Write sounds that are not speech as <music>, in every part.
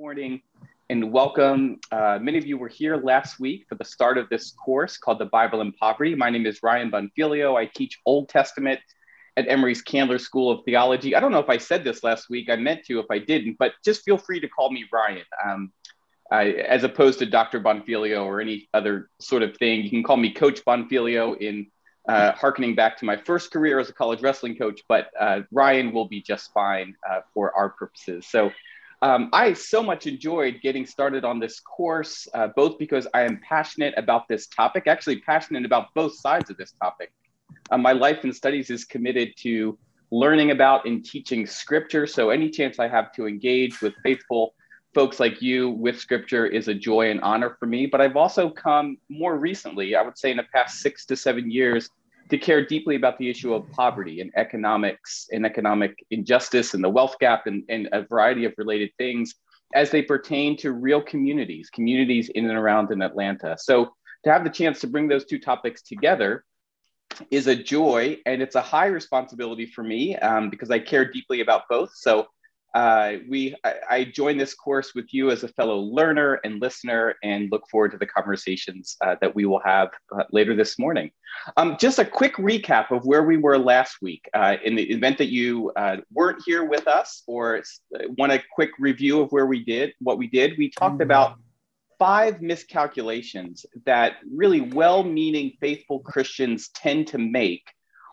morning and welcome. Uh, many of you were here last week for the start of this course called The Bible in Poverty. My name is Ryan Bonfiglio. I teach Old Testament at Emory's Candler School of Theology. I don't know if I said this last week. I meant to if I didn't, but just feel free to call me Ryan. Um, I, as opposed to Dr. Bonfiglio or any other sort of thing. You can call me Coach Bonfiglio in uh, harkening back to my first career as a college wrestling coach, but uh, Ryan will be just fine uh, for our purposes. So um, I so much enjoyed getting started on this course, uh, both because I am passionate about this topic, actually passionate about both sides of this topic. Uh, my life and studies is committed to learning about and teaching scripture. So any chance I have to engage with faithful folks like you with scripture is a joy and honor for me. But I've also come more recently, I would say in the past six to seven years, to care deeply about the issue of poverty and economics and economic injustice and the wealth gap and, and a variety of related things as they pertain to real communities, communities in and around in Atlanta. So to have the chance to bring those two topics together is a joy and it's a high responsibility for me um, because I care deeply about both. So uh, we I, I join this course with you as a fellow learner and listener and look forward to the conversations uh, that we will have uh, later this morning. Um, just a quick recap of where we were last week. Uh, in the event that you uh, weren't here with us or want a quick review of where we did, what we did, we talked mm-hmm. about five miscalculations that really well-meaning faithful Christians tend to make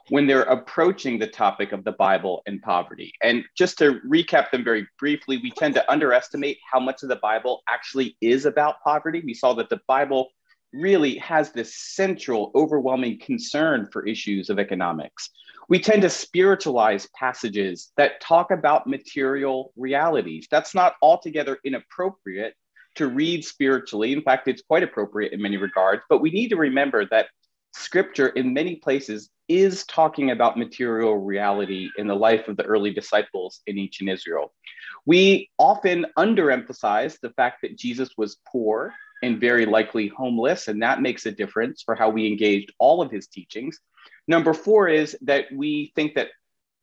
when they're approaching the topic of the Bible and poverty. And just to recap them very briefly, we tend to underestimate how much of the Bible actually is about poverty. We saw that the Bible really has this central, overwhelming concern for issues of economics. We tend to spiritualize passages that talk about material realities. That's not altogether inappropriate to read spiritually. In fact, it's quite appropriate in many regards, but we need to remember that scripture in many places is talking about material reality in the life of the early disciples in ancient Israel. We often underemphasize the fact that Jesus was poor and very likely homeless, and that makes a difference for how we engaged all of his teachings. Number four is that we think that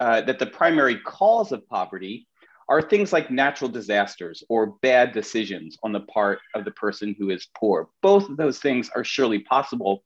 uh, that the primary cause of poverty are things like natural disasters or bad decisions on the part of the person who is poor. Both of those things are surely possible,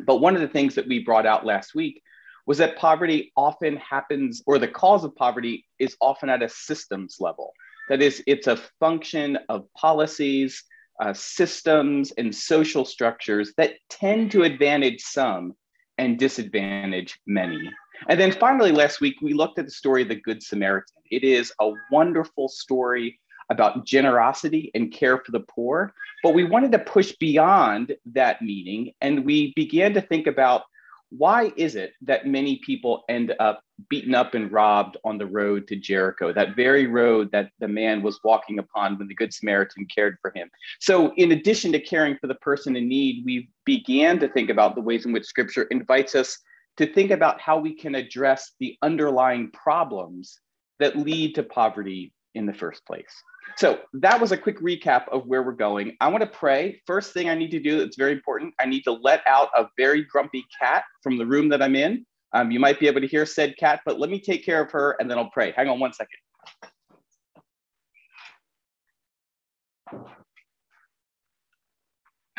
but one of the things that we brought out last week was that poverty often happens, or the cause of poverty is often at a systems level. That is, it's a function of policies, uh, systems, and social structures that tend to advantage some and disadvantage many. And then finally, last week, we looked at the story of the Good Samaritan. It is a wonderful story about generosity and care for the poor. But we wanted to push beyond that meaning and we began to think about why is it that many people end up beaten up and robbed on the road to Jericho, that very road that the man was walking upon when the Good Samaritan cared for him? So, in addition to caring for the person in need, we began to think about the ways in which Scripture invites us to think about how we can address the underlying problems that lead to poverty in the first place. So that was a quick recap of where we're going. I want to pray. First thing I need to do that's very important, I need to let out a very grumpy cat from the room that I'm in. Um, you might be able to hear said cat, but let me take care of her and then I'll pray. Hang on one second.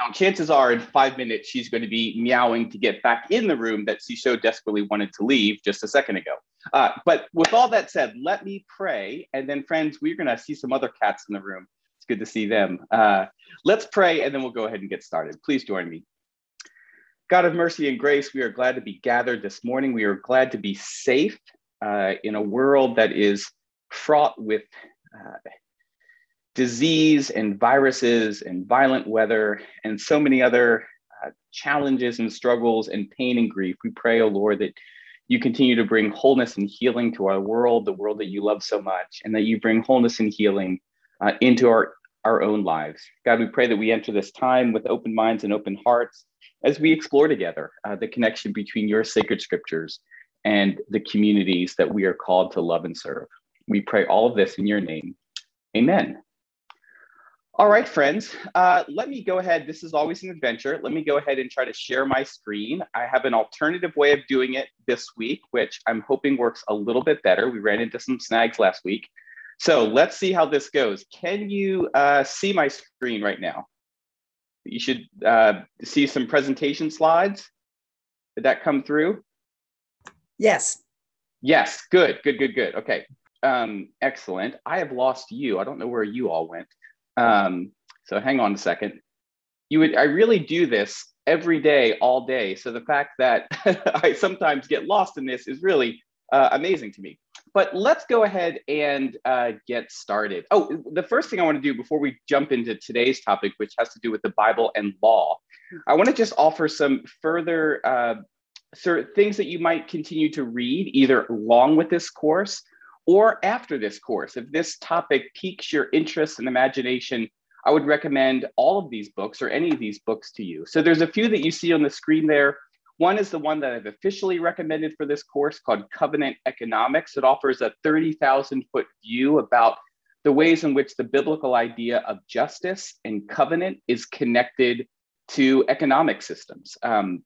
Now, chances are in five minutes, she's going to be meowing to get back in the room that she so desperately wanted to leave just a second ago. Uh, but with all that said, let me pray. And then, friends, we're going to see some other cats in the room. It's good to see them. Uh, let's pray, and then we'll go ahead and get started. Please join me. God of mercy and grace, we are glad to be gathered this morning. We are glad to be safe uh, in a world that is fraught with uh, disease and viruses and violent weather and so many other uh, challenges and struggles and pain and grief. We pray, O oh Lord, that you continue to bring wholeness and healing to our world, the world that you love so much, and that you bring wholeness and healing uh, into our, our own lives. God, we pray that we enter this time with open minds and open hearts as we explore together uh, the connection between your sacred scriptures and the communities that we are called to love and serve. We pray all of this in your name. Amen. All right, friends, uh, let me go ahead. This is always an adventure. Let me go ahead and try to share my screen. I have an alternative way of doing it this week, which I'm hoping works a little bit better. We ran into some snags last week. So let's see how this goes. Can you uh, see my screen right now? You should uh, see some presentation slides. Did that come through? Yes. Yes, good, good, good, good. Okay, um, excellent. I have lost you. I don't know where you all went. Um, so hang on a second. You would, I really do this every day, all day. So the fact that <laughs> I sometimes get lost in this is really uh, amazing to me. But let's go ahead and uh, get started. Oh, the first thing I want to do before we jump into today's topic, which has to do with the Bible and law, I want to just offer some further uh, things that you might continue to read either along with this course or after this course. If this topic piques your interest and imagination, I would recommend all of these books or any of these books to you. So there's a few that you see on the screen there. One is the one that I've officially recommended for this course called Covenant Economics. It offers a 30,000 foot view about the ways in which the biblical idea of justice and covenant is connected to economic systems. Um,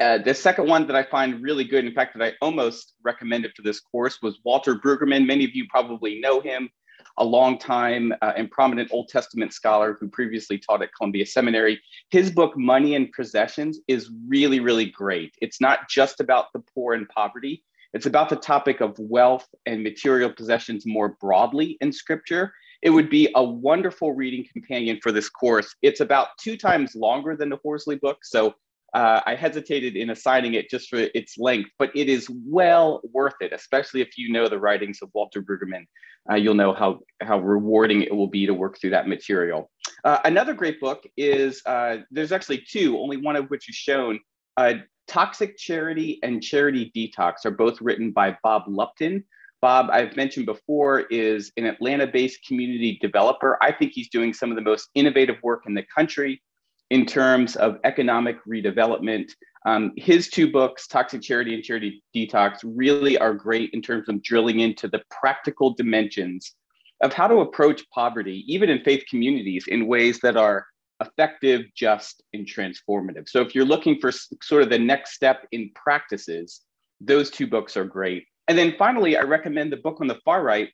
uh, the second one that I find really good, in fact, that I almost recommended for this course was Walter Brueggemann. Many of you probably know him, a long time uh, and prominent Old Testament scholar who previously taught at Columbia Seminary. His book, Money and Possessions, is really, really great. It's not just about the poor and poverty, it's about the topic of wealth and material possessions more broadly in scripture. It would be a wonderful reading companion for this course. It's about two times longer than the Horsley book. So uh, I hesitated in assigning it just for its length, but it is well worth it, especially if you know the writings of Walter Brueggemann. Uh, you'll know how, how rewarding it will be to work through that material. Uh, another great book is, uh, there's actually two, only one of which is shown. Uh, Toxic Charity and Charity Detox are both written by Bob Lupton. Bob, I've mentioned before, is an Atlanta based community developer. I think he's doing some of the most innovative work in the country in terms of economic redevelopment. Um, his two books, Toxic Charity and Charity Detox, really are great in terms of drilling into the practical dimensions of how to approach poverty, even in faith communities, in ways that are effective, just, and transformative. So if you're looking for sort of the next step in practices, those two books are great. And then finally, I recommend the book on the far right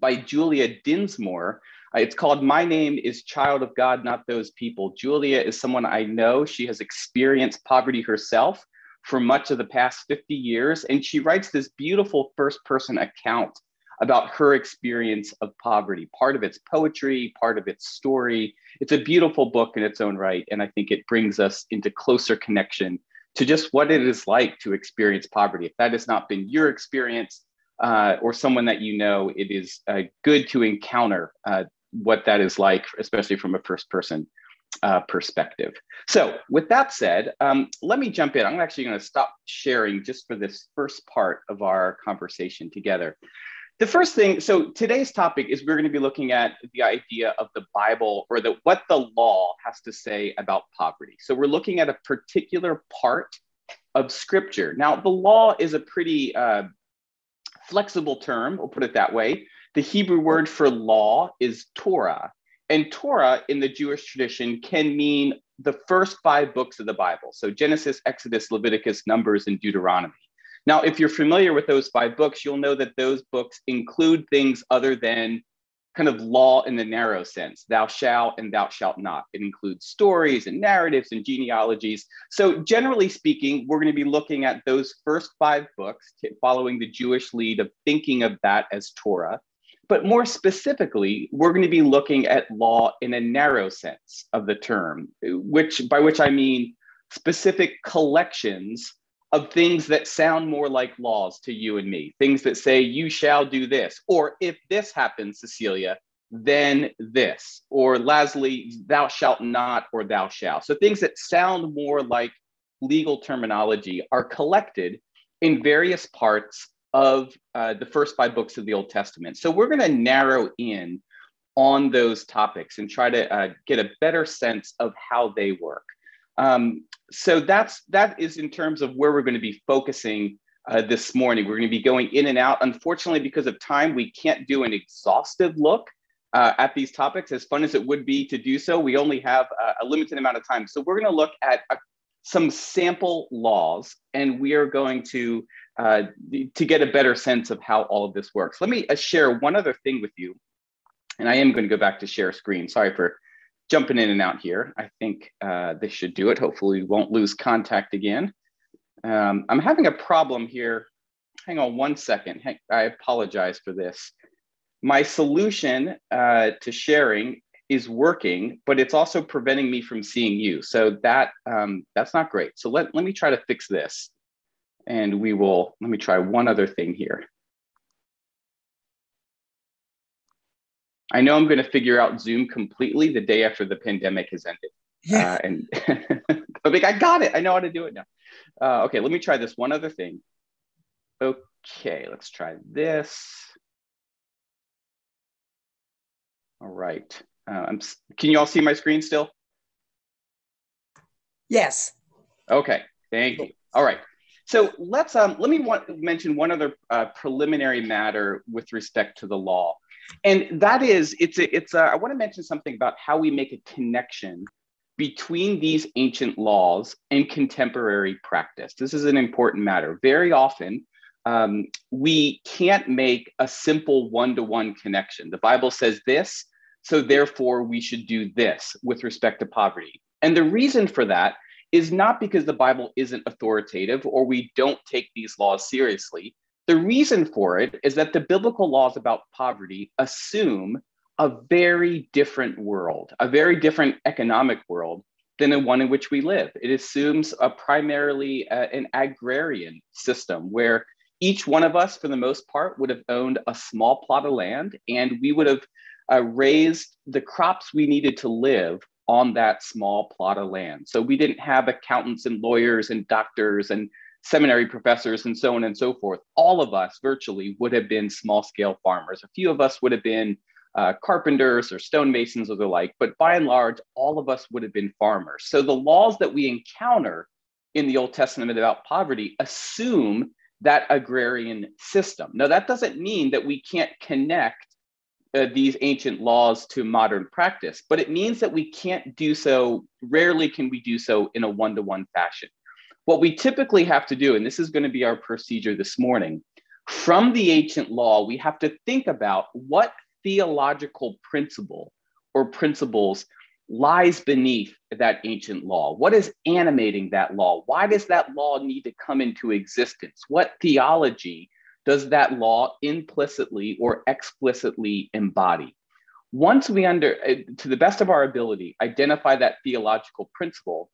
by Julia Dinsmore, it's called My Name is Child of God, Not Those People. Julia is someone I know. She has experienced poverty herself for much of the past 50 years. And she writes this beautiful first person account about her experience of poverty. Part of it's poetry, part of it's story. It's a beautiful book in its own right. And I think it brings us into closer connection to just what it is like to experience poverty. If that has not been your experience, uh, or someone that you know, it is uh, good to encounter uh, what that is like, especially from a first person uh, perspective. So, with that said, um, let me jump in. I'm actually going to stop sharing just for this first part of our conversation together. The first thing, so today's topic is we're going to be looking at the idea of the Bible or the what the law has to say about poverty. So we're looking at a particular part of Scripture. Now, the law is a pretty uh, flexible term, we'll put it that way. The Hebrew word for law is Torah. And Torah in the Jewish tradition can mean the first five books of the Bible. So Genesis, Exodus, Leviticus, Numbers, and Deuteronomy. Now, if you're familiar with those five books, you'll know that those books include things other than kind of law in the narrow sense thou shalt and thou shalt not. It includes stories and narratives and genealogies. So, generally speaking, we're going to be looking at those first five books, following the Jewish lead of thinking of that as Torah. But more specifically, we're going to be looking at law in a narrow sense of the term, which by which I mean specific collections of things that sound more like laws to you and me, things that say you shall do this, or if this happens, Cecilia, then this, or Leslie, thou shalt not, or thou shalt. So things that sound more like legal terminology are collected in various parts of uh, the first five books of the Old Testament. So we're going to narrow in on those topics and try to uh, get a better sense of how they work. Um, so that's that is in terms of where we're going to be focusing uh, this morning. We're going to be going in and out. Unfortunately, because of time, we can't do an exhaustive look uh, at these topics. As fun as it would be to do so, we only have a, a limited amount of time. So we're going to look at a, some sample laws, and we are going to uh, to get a better sense of how all of this works. Let me uh, share one other thing with you. And I am going to go back to share screen. Sorry for jumping in and out here. I think uh, this should do it. Hopefully we won't lose contact again. Um, I'm having a problem here. Hang on one second. I apologize for this. My solution uh, to sharing is working, but it's also preventing me from seeing you. So that um, that's not great. So let, let me try to fix this. And we will, let me try one other thing here. I know I'm going to figure out Zoom completely the day after the pandemic has ended. <laughs> Yeah. Uh, and <laughs> I'm like, I got it. I know how to do it now. Uh, okay, let me try this one other thing. Okay, let's try this. All right. Uh, can you all see my screen still? Yes. Okay, thank you. All right. So let's um, let me want, mention one other uh, preliminary matter with respect to the law, and that is it's a, it's a, I want to mention something about how we make a connection between these ancient laws and contemporary practice. This is an important matter. Very often, um, we can't make a simple one-to-one connection. The Bible says this, so therefore we should do this with respect to poverty. And the reason for that is not because the Bible isn't authoritative or we don't take these laws seriously. The reason for it is that the biblical laws about poverty assume a very different world, a very different economic world than the one in which we live. It assumes a primarily uh, an agrarian system where each one of us, for the most part, would have owned a small plot of land and we would have uh, raised the crops we needed to live on that small plot of land. So we didn't have accountants and lawyers and doctors and seminary professors and so on and so forth. All of us virtually would have been small scale farmers. A few of us would have been uh, carpenters or stonemasons or the like, but by and large, all of us would have been farmers. So the laws that we encounter in the Old Testament about poverty assume that agrarian system. Now, that doesn't mean that we can't connect uh, these ancient laws to modern practice, but it means that we can't do so, rarely can we do so in a one to one fashion. What we typically have to do, and this is going to be our procedure this morning, from the ancient law, we have to think about what theological principle or principles lies beneath that ancient law? What is animating that law? Why does that law need to come into existence? What theology does that law implicitly or explicitly embody? Once we under, uh, to the best of our ability, identify that theological principle,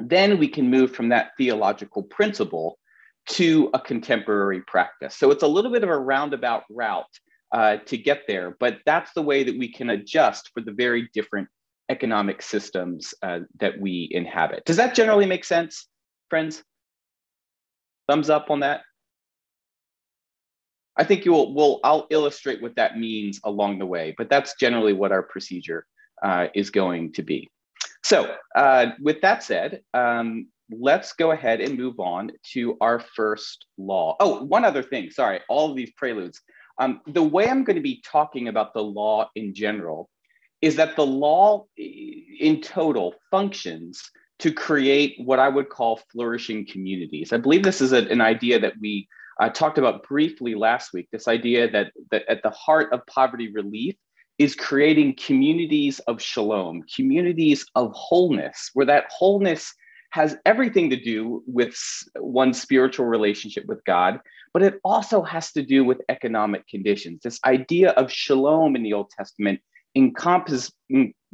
then we can move from that theological principle to a contemporary practice. So it's a little bit of a roundabout route uh, to get there, but that's the way that we can adjust for the very different economic systems uh, that we inhabit. Does that generally make sense, friends? Thumbs up on that? I think you will, will I'll illustrate what that means along the way, but that's generally what our procedure uh, is going to be. So uh, with that said, um, let's go ahead and move on to our first law. Oh, one other thing, sorry, all of these preludes. Um, the way I'm going to be talking about the law in general is that the law in total functions to create what I would call flourishing communities. I believe this is a, an idea that we I talked about briefly last week this idea that, that at the heart of poverty relief is creating communities of shalom, communities of wholeness, where that wholeness has everything to do with one's spiritual relationship with God, but it also has to do with economic conditions. This idea of shalom in the Old Testament encompasses,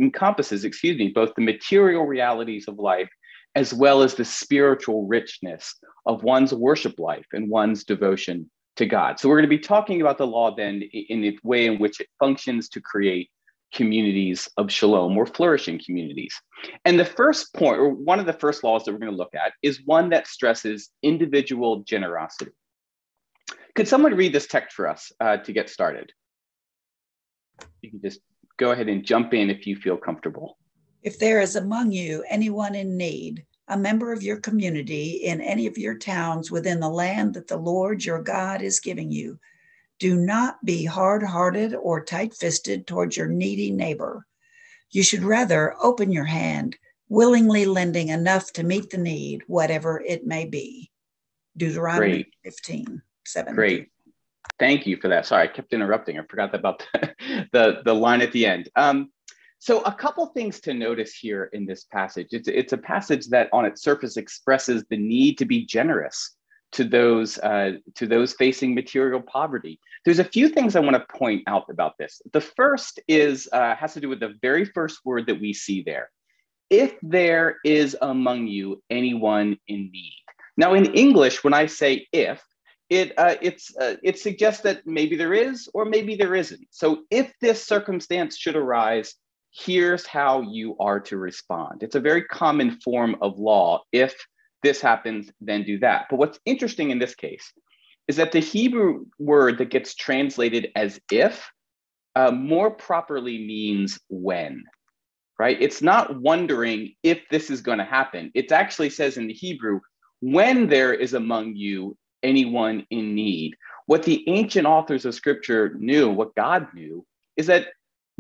encompasses excuse me, both the material realities of life as well as the spiritual richness of one's worship life and one's devotion to God. So we're going to be talking about the law then in the way in which it functions to create communities of shalom or flourishing communities. And the first point, or one of the first laws that we're going to look at, is one that stresses individual generosity. Could someone read this text for us uh, to get started? You can just go ahead and jump in if you feel comfortable. If there is among you anyone in need, a member of your community in any of your towns within the land that the Lord your God is giving you, do not be hard hearted or tight fisted towards your needy neighbor. You should rather open your hand, willingly lending enough to meet the need, whatever it may be. Deuteronomy Great. 15, 17. Great. Thank you for that. Sorry, I kept interrupting. I forgot about the, <laughs> the, the line at the end. Um, so a couple things to notice here in this passage. It's, it's a passage that on its surface expresses the need to be generous to those, uh, to those facing material poverty. There's a few things I want to point out about this. The first is uh, has to do with the very first word that we see there. If there is among you anyone in need. Now in English, when I say if, it uh, it's uh, it suggests that maybe there is or maybe there isn't. So if this circumstance should arise, here's how you are to respond. It's a very common form of law. If this happens, then do that. But what's interesting in this case is that the Hebrew word that gets translated as if uh, more properly means when, right? It's not wondering if this is going to happen. It actually says in the Hebrew, when there is among you anyone in need. What the ancient authors of scripture knew, what God knew, is that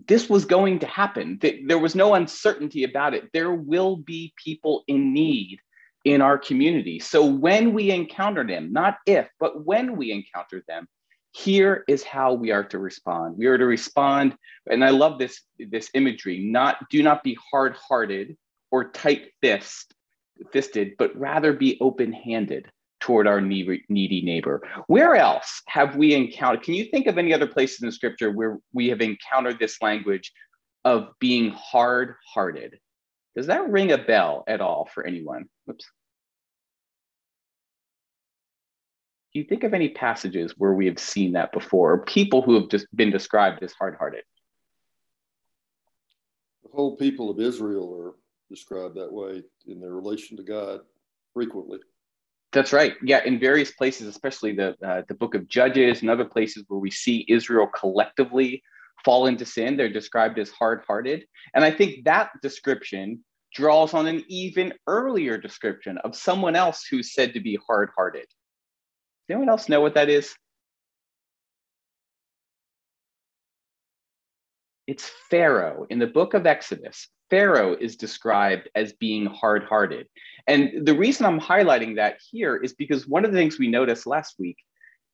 this was going to happen. There was no uncertainty about it. There will be people in need in our community. So when we encounter them, not if, but when we encounter them, here is how we are to respond. We are to respond, and I love this, this imagery, not do not be hard-hearted or tight-fist, fisted, but rather be open-handed toward our needy neighbor. Where else have we encountered? Can you think of any other places in scripture where we have encountered this language of being hard hearted? Does that ring a bell at all for anyone? Whoops. Do you think of any passages where we have seen that before, or people who have just been described as hard hearted? The whole people of Israel are described that way in their relation to God frequently. That's right. Yeah, in various places, especially the uh, the Book of Judges and other places where we see Israel collectively fall into sin, they're described as hard-hearted. And I think that description draws on an even earlier description of someone else who's said to be hard-hearted. Does anyone else know what that is? It's Pharaoh in the book of Exodus. Pharaoh is described as being hard hearted. And the reason I'm highlighting that here is because one of the things we noticed last week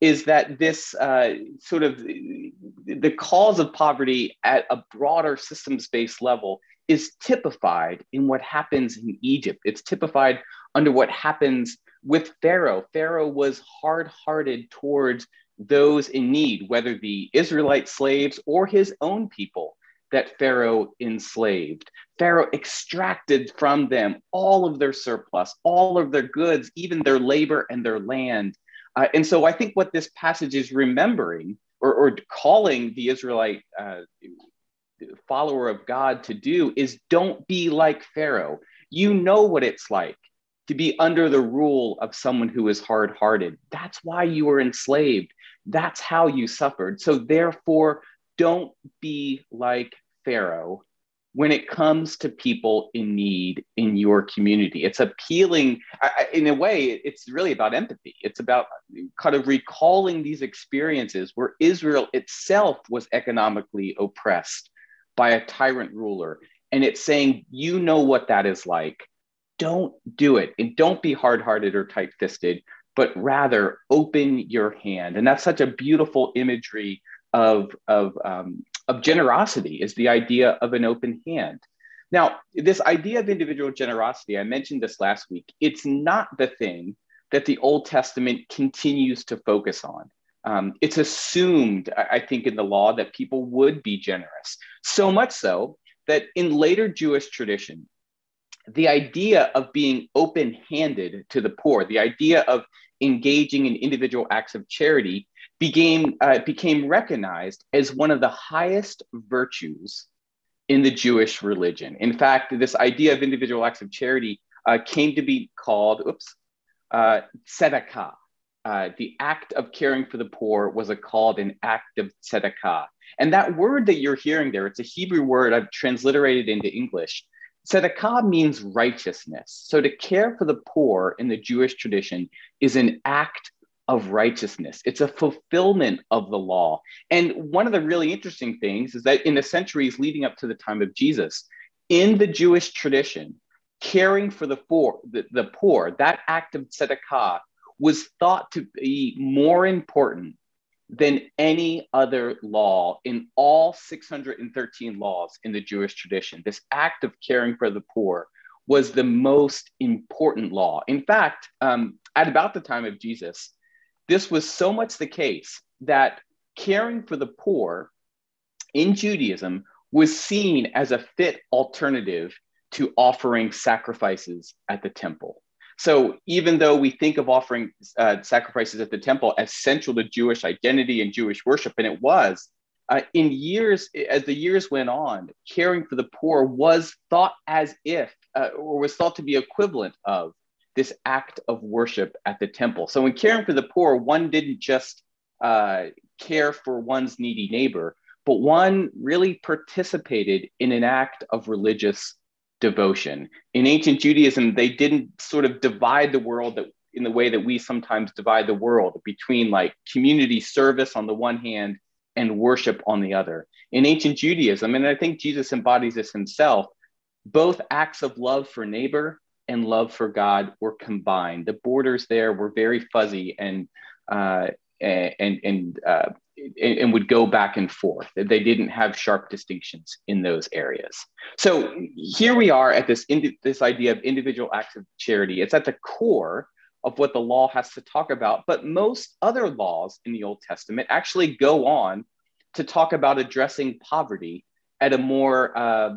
is that this uh, sort of the cause of poverty at a broader systems based level is typified in what happens in Egypt. It's typified under what happens with Pharaoh. Pharaoh was hard hearted towards those in need, whether the Israelite slaves or his own people that Pharaoh enslaved. Pharaoh extracted from them all of their surplus, all of their goods, even their labor and their land. Uh, and so I think what this passage is remembering or, or calling the Israelite uh, follower of God to do is don't be like Pharaoh. You know what it's like to be under the rule of someone who is hard hearted. That's why you were enslaved. That's how you suffered. So, therefore, don't be like Pharaoh when it comes to people in need in your community. It's appealing, in a way, it's really about empathy. It's about kind of recalling these experiences where Israel itself was economically oppressed by a tyrant ruler. And it's saying, you know what that is like. Don't do it. And don't be hard hearted or tight fisted, but rather open your hand. And that's such a beautiful imagery of, of um, of generosity is the idea of an open hand. Now, this idea of individual generosity, I mentioned this last week, it's not the thing that the Old Testament continues to focus on. Um, it's assumed, I think, in the law that people would be generous. So much so that in later Jewish tradition, the idea of being open handed to the poor, the idea of engaging in individual acts of charity, became, uh, became recognized as one of the highest virtues in the Jewish religion. In fact, this idea of individual acts of charity uh, came to be called, oops, uh, tzedakah. Uh, the act of caring for the poor was a, called an act of tzedakah. And that word that you're hearing there, it's a Hebrew word I've transliterated into English. Tzedakah means righteousness. So to care for the poor in the Jewish tradition is an act of righteousness. It's a fulfillment of the law. And one of the really interesting things is that in the centuries leading up to the time of Jesus, in the Jewish tradition, caring for the poor, the, the poor, that act of tzedakah was thought to be more important than any other law in all 613 laws in the Jewish tradition. This act of caring for the poor was the most important law. In fact, um, at about the time of Jesus, this was so much the case that caring for the poor in Judaism was seen as a fit alternative to offering sacrifices at the temple. So even though we think of offering uh, sacrifices at the temple as central to Jewish identity and Jewish worship, and it was, uh, in years, as the years went on, caring for the poor was thought as if, uh, or was thought to be equivalent of this act of worship at the temple. So in caring for the poor, one didn't just uh, care for one's needy neighbor, but one really participated in an act of religious devotion. In ancient Judaism, they didn't sort of divide the world that, in the way that we sometimes divide the world between like community service on the one hand and worship on the other. In ancient Judaism, and I think Jesus embodies this himself, both acts of love for neighbor and love for God were combined. The borders there were very fuzzy and uh, and and uh, and would go back and forth. They didn't have sharp distinctions in those areas. So here we are at this this idea of individual acts of charity. It's at the core of what the law has to talk about. But most other laws in the Old Testament actually go on to talk about addressing poverty at a more uh,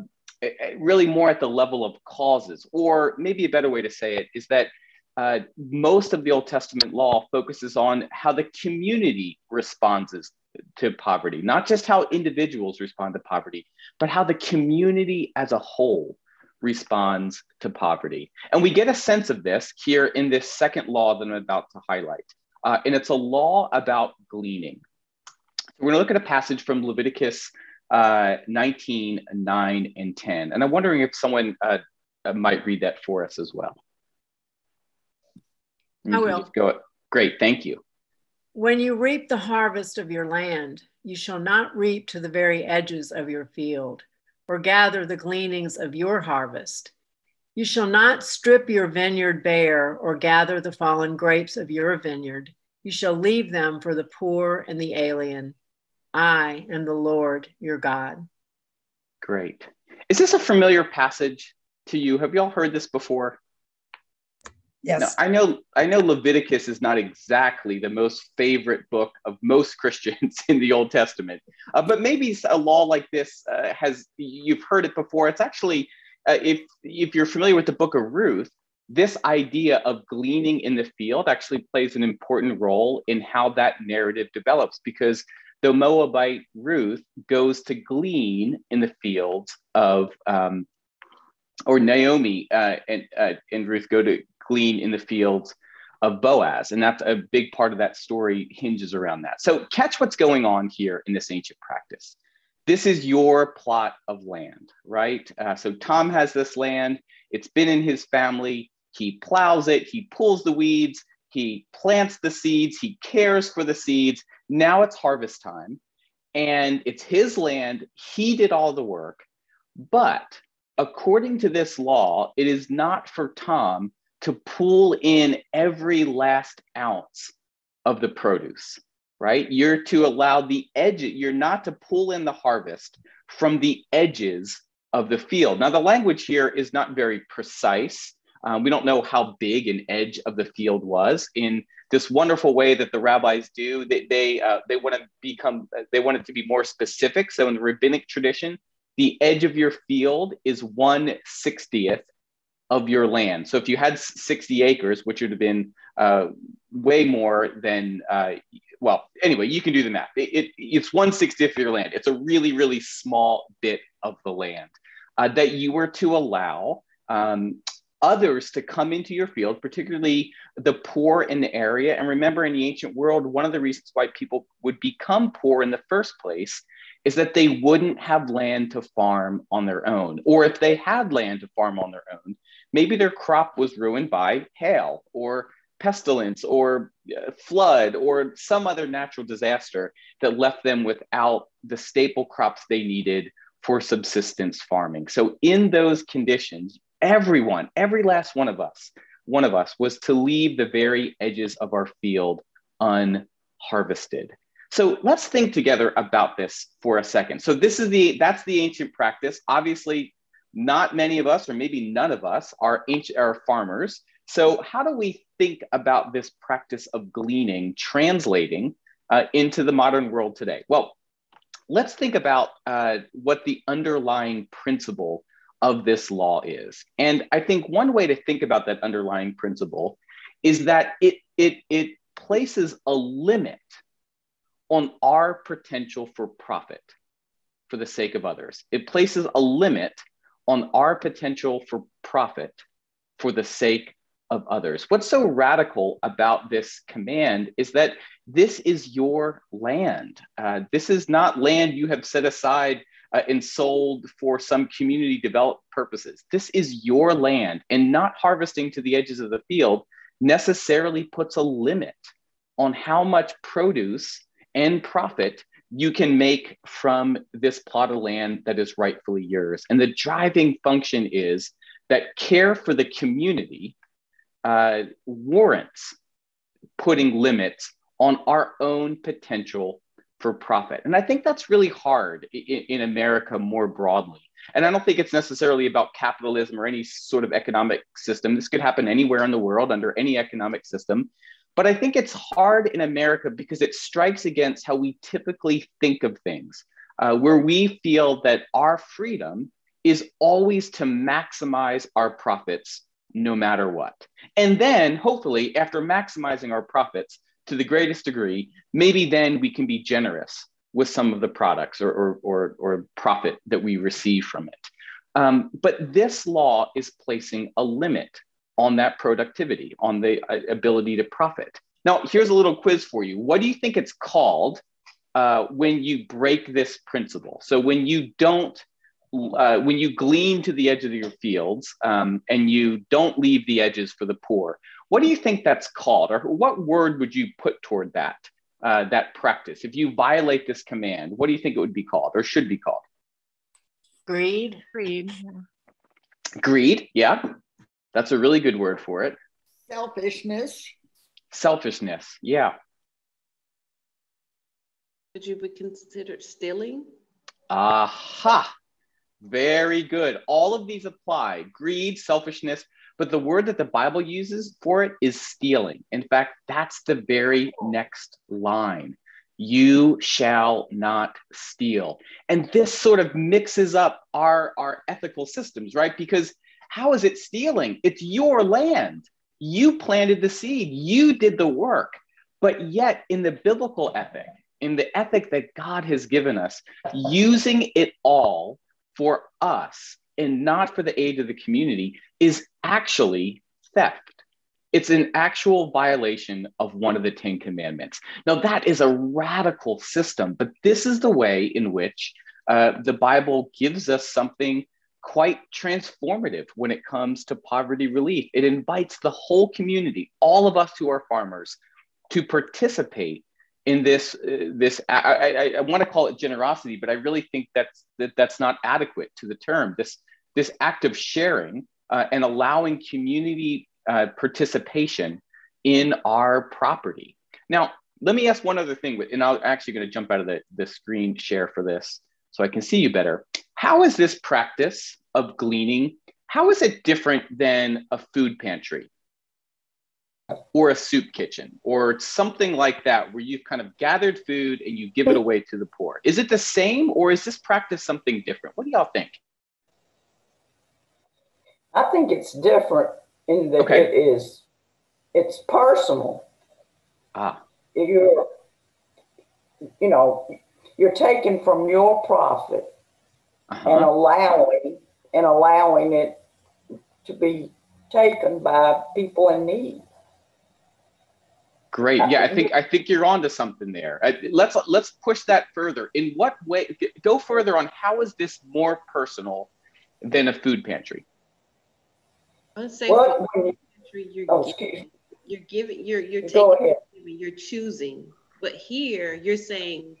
really more at the level of causes, or maybe a better way to say it is that uh, most of the Old Testament law focuses on how the community responds to poverty, not just how individuals respond to poverty, but how the community as a whole responds to poverty. And we get a sense of this here in this second law that I'm about to highlight. Uh, and it's a law about gleaning. We're going to look at a passage from Leviticus uh, 19, 9, and 10. And I'm wondering if someone uh, might read that for us as well. I will. Go. Great, thank you. When you reap the harvest of your land, you shall not reap to the very edges of your field, or gather the gleanings of your harvest. You shall not strip your vineyard bare, or gather the fallen grapes of your vineyard. You shall leave them for the poor and the alien. I am the Lord your God. Great. Is this a familiar passage to you? Have you all heard this before? Yes. Now, I know I know Leviticus is not exactly the most favorite book of most <laughs> Christians in the Old Testament, uh, but maybe a law like this uh, has you've heard it before. It's actually uh, if if you're familiar with the book of Ruth, this idea of gleaning in the field actually plays an important role in how that narrative develops because the Moabite Ruth goes to glean in the fields of um, or Naomi uh, and, uh, and Ruth go to glean in the fields of Boaz. And that's a big part of that story hinges around that. So catch what's going on here in this ancient practice. This is your plot of land, right? Uh, so Tom has this land. It's been in his family. He plows it. He pulls the weeds. He plants the seeds. He cares for the seeds. Now it's harvest time and it's his land. He did all the work. But according to this law, it is not for Tom to pull in every last ounce of the produce, right? You're to allow the edge, you're not to pull in the harvest from the edges of the field. Now, the language here is not very precise. Um, we don't know how big an edge of the field was. In this wonderful way that the rabbis do, they they, uh, they want to become they want it to be more specific. So in the rabbinic tradition, the edge of your field is one sixtieth of your land. So if you had 60 acres, which would have been uh, way more than, uh, well, anyway, you can do the math. It, it, it's 160th of your land. It's a really, really small bit of the land uh, that you were to allow um, others to come into your field, particularly the poor in the area. And remember, in the ancient world, one of the reasons why people would become poor in the first place is that they wouldn't have land to farm on their own. Or if they had land to farm on their own, maybe their crop was ruined by hail or pestilence or uh, flood or some other natural disaster that left them without the staple crops they needed for subsistence farming. So, in those conditions, everyone, every last one of us, one of us was to leave the very edges of our field unharvested. So let's think together about this for a second. So this is the that's the ancient practice. Obviously, not many of us, or maybe none of us, are ancient are farmers. So how do we think about this practice of gleaning translating uh, into the modern world today? Well, let's think about uh, what the underlying principle of this law is. And I think one way to think about that underlying principle is that it, it, it places a limit on our potential for profit for the sake of others. It places a limit on our potential for profit for the sake of others. What's so radical about this command is that this is your land. Uh, this is not land you have set aside uh, and sold for some community development purposes. This is your land, and not harvesting to the edges of the field necessarily puts a limit on how much produce and profit you can make from this plot of land that is rightfully yours. And the driving function is that care for the community uh, warrants putting limits on our own potential for profit. And I think that's really hard in, in, America more broadly. And I don't think it's necessarily about capitalism or any sort of economic system. This could happen anywhere in the world under any economic system. But I think it's hard in America because it strikes against how we typically think of things, uh, where we feel that our freedom is always to maximize our profits no matter what. And then, hopefully, after maximizing our profits, to the greatest degree, maybe then we can be generous with some of the products or, or, or, or profit that we receive from it. Um, but this law is placing a limit on that productivity, on the uh, ability to profit. Now, here's a little quiz for you. What do you think it's called uh, when you break this principle? So when you don't, uh, when you glean to the edge of your fields um, and you don't leave the edges for the poor, what do you think that's called, or what word would you put toward that uh, that practice? If you violate this command, what do you think it would be called, or should be called? Greed. Greed. Greed. Yeah, that's a really good word for it. Selfishness. Selfishness. Yeah. Would you be considered stealing? Aha. Very good. All of these apply greed, selfishness, but the word that the Bible uses for it is stealing. In fact, that's the very next line. You shall not steal. And this sort of mixes up our, our ethical systems, right? Because how is it stealing? It's your land. You planted the seed, you did the work. But yet, in the biblical ethic, in the ethic that God has given us, using it all for us and not for the aid of the community is actually theft. It's an actual violation of one of the Ten Commandments. Now, that is a radical system, but this is the way in which uh, the Bible gives us something quite transformative when it comes to poverty relief. It invites the whole community, all of us who are farmers, to participate in this uh, this I, I, I want to call it generosity, but I really think that's that that's not adequate to the term. This this act of sharing uh, and allowing community uh, participation in our property. Now, let me ask one other thing, and I'm actually going to jump out of the, the screen share for this so I can see you better. How is this practice of gleaning? How is it different than a food pantry? or a soup kitchen or something like that where you've kind of gathered food and you give it away to the poor is it the same or is this practice something different what do y'all think i think it's different in that okay. it is it's personal ah you're you know you're taking from your profit uh-huh. and allowing and allowing it to be taken by people in need Great. Yeah, I think I think you're onto something there. Uh, let's let's push that further. In what way? Go further on how is this more personal than a food pantry? I would say what? pantry, you're, oh, giving, you're giving you're you're taking you're choosing. But here you're saying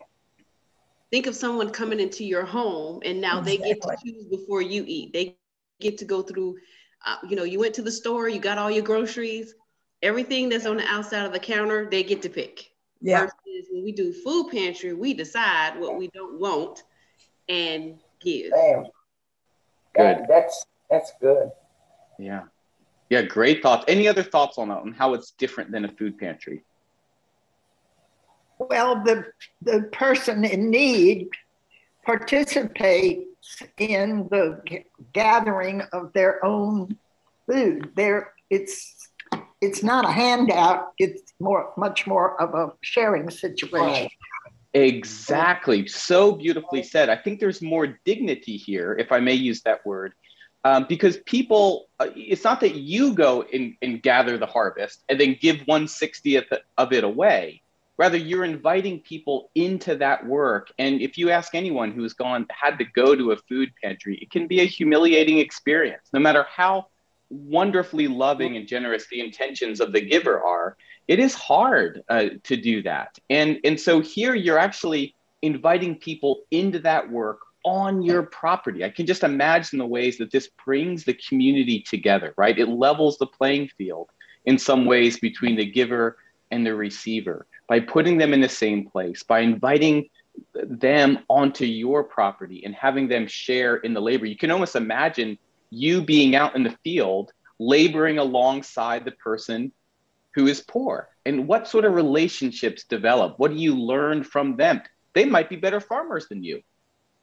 think of someone coming into your home and now exactly. they get to choose before you eat. They get to go through uh, you know, you went to the store, you got all your groceries, everything that's on the outside of the counter, they get to pick. Yeah. Versus when we do food pantry, we decide what we don't want and give. Damn. Good. That, that's that's good. Yeah. Yeah, great thoughts. Any other thoughts on that, on how it's different than a food pantry? Well, the the person in need participates in the gathering of their own food. There, it's it's not a handout. It's more, much more of a sharing situation. Exactly. So beautifully said. I think there's more dignity here, if I may use that word, um, because people, uh, it's not that you go and, and gather the harvest and then give 160th of it away. Rather, you're inviting people into that work. And if you ask anyone who's gone, had to go to a food pantry, it can be a humiliating experience, no matter how wonderfully loving and generous the intentions of the giver are it is hard uh, to do that. And and so here you're actually inviting people into that work on your property. I can just imagine the ways that this brings the community together right? It levels the playing field in some ways between the giver and the receiver by putting them in the same place by inviting them onto your property and having them share in the labor. You can almost imagine you being out in the field laboring alongside the person who is poor. And what sort of relationships develop? What do you learn from them? They might be better farmers than you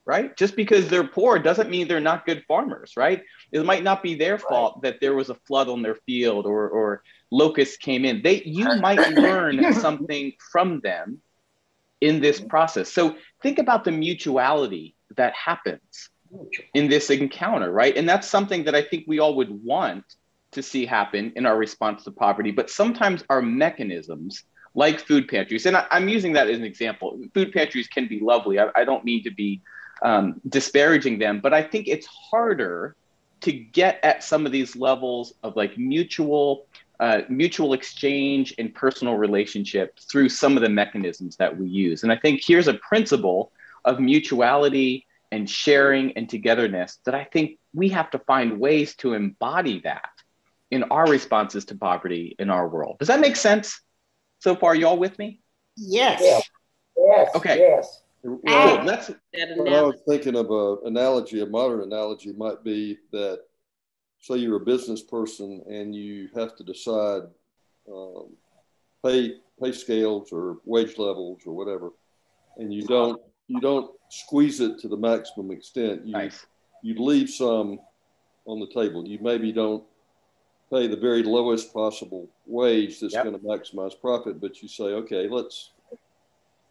right? Just because they're poor doesn't mean they're not good farmers right? It might not be their fault that there was a flood on their field or or locusts came in they you <laughs> might learn something from them in this process so think about the mutuality that happens in this encounter, right? And that's something that I think we all would want to see happen in our response to poverty. But sometimes our mechanisms, like food pantries, and I, am using that as an example, food pantries can be lovely. I, I don't mean to be um, disparaging them, but I think it's harder to get at some of these levels of like mutual. Uh, mutual exchange and personal relationship through some of the mechanisms that we use. And I think here's a principle of mutuality and sharing and togetherness that I think we have to find ways to embody that in our responses to poverty in our world. Does that make sense so far? Y'all with me? Yes. Yes. Yes. Okay. Yes. Cool. Well, Let's I was thinking of an analogy, a modern analogy might be that, say you're a business person and you have to decide um, pay pay scales or wage levels or whatever, and you don't you don't squeeze it to the maximum extent. You nice. you leave some on the table. You maybe don't pay the very lowest possible wage that's Yep. going to maximize profit, but you say, okay, let's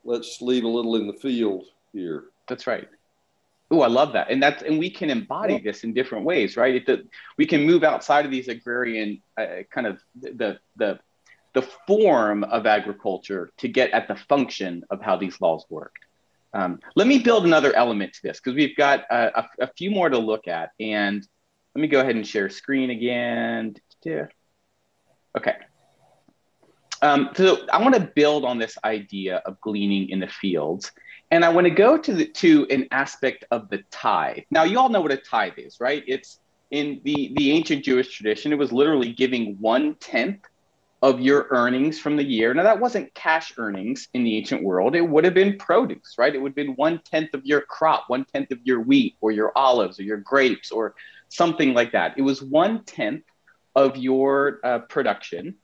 let's leave a little in the field here. That's right. Oh, I love that. And that's and we can embody this in different ways, right? It, the, we can move outside of these agrarian uh, kind of the the the form of agriculture to get at the function of how these laws work. Um, let me build another element to this because we've got a, a, a few more to look at. And let me go ahead and share screen again. Okay. Um, so I want to build on this idea of gleaning in the fields. And I want to go to the, to an aspect of the tithe. Now, you all know what a tithe is, right? It's in the, the ancient Jewish tradition, it was literally giving one tenth of your earnings from the year. Now, that wasn't cash earnings in the ancient world. It would have been produce, right? It would have been one tenth of your crop, one tenth of your wheat or your olives or your grapes or something like that. It was one tenth of your uh, production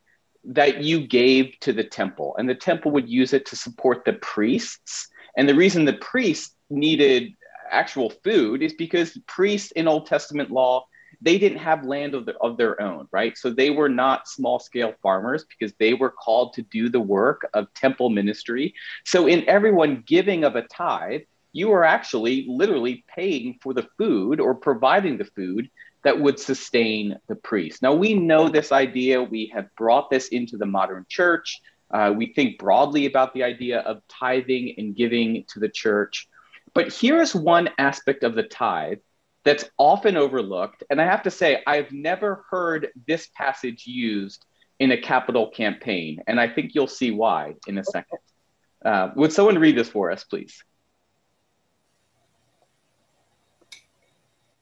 that you gave to the temple, and the temple would use it to support the priests. And the reason the priests needed actual food is because priests in Old Testament law they didn't have land of, the, of their own, right? So they were not small scale farmers because they were called to do the work of temple ministry. So in everyone giving of a tithe, you are actually literally paying for the food or providing the food that would sustain the priest. Now we know this idea. We have brought this into the modern church. Uh, we think broadly about the idea of tithing and giving to the church. But here is one aspect of the tithe that's often overlooked. And I have to say, I've never heard this passage used in a capital campaign. And I think you'll see why in a second. Uh, would someone read this for us, please?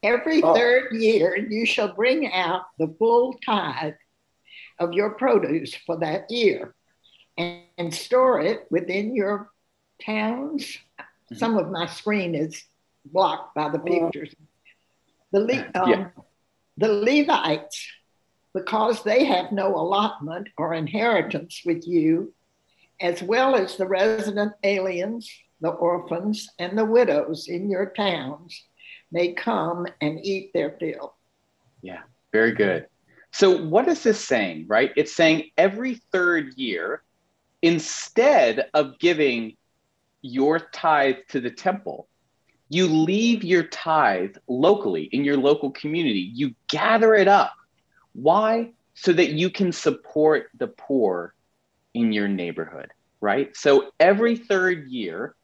Every oh. third year, you shall bring out the full tithe of your produce for that year and, and store it within your towns. Mm-hmm. Some of my screen is blocked by the pictures. The, Le- um, yeah. the Levites, because they have no allotment or inheritance with you, as well as the resident aliens, the orphans, and the widows in your towns, may come and eat their fill. Yeah, very good. So, what is this saying, right? It's saying every third year, instead of giving your tithe to the temple, you leave your tithe locally in your local community. You gather it up. Why? So that you can support the poor in your neighborhood, right? So every third year,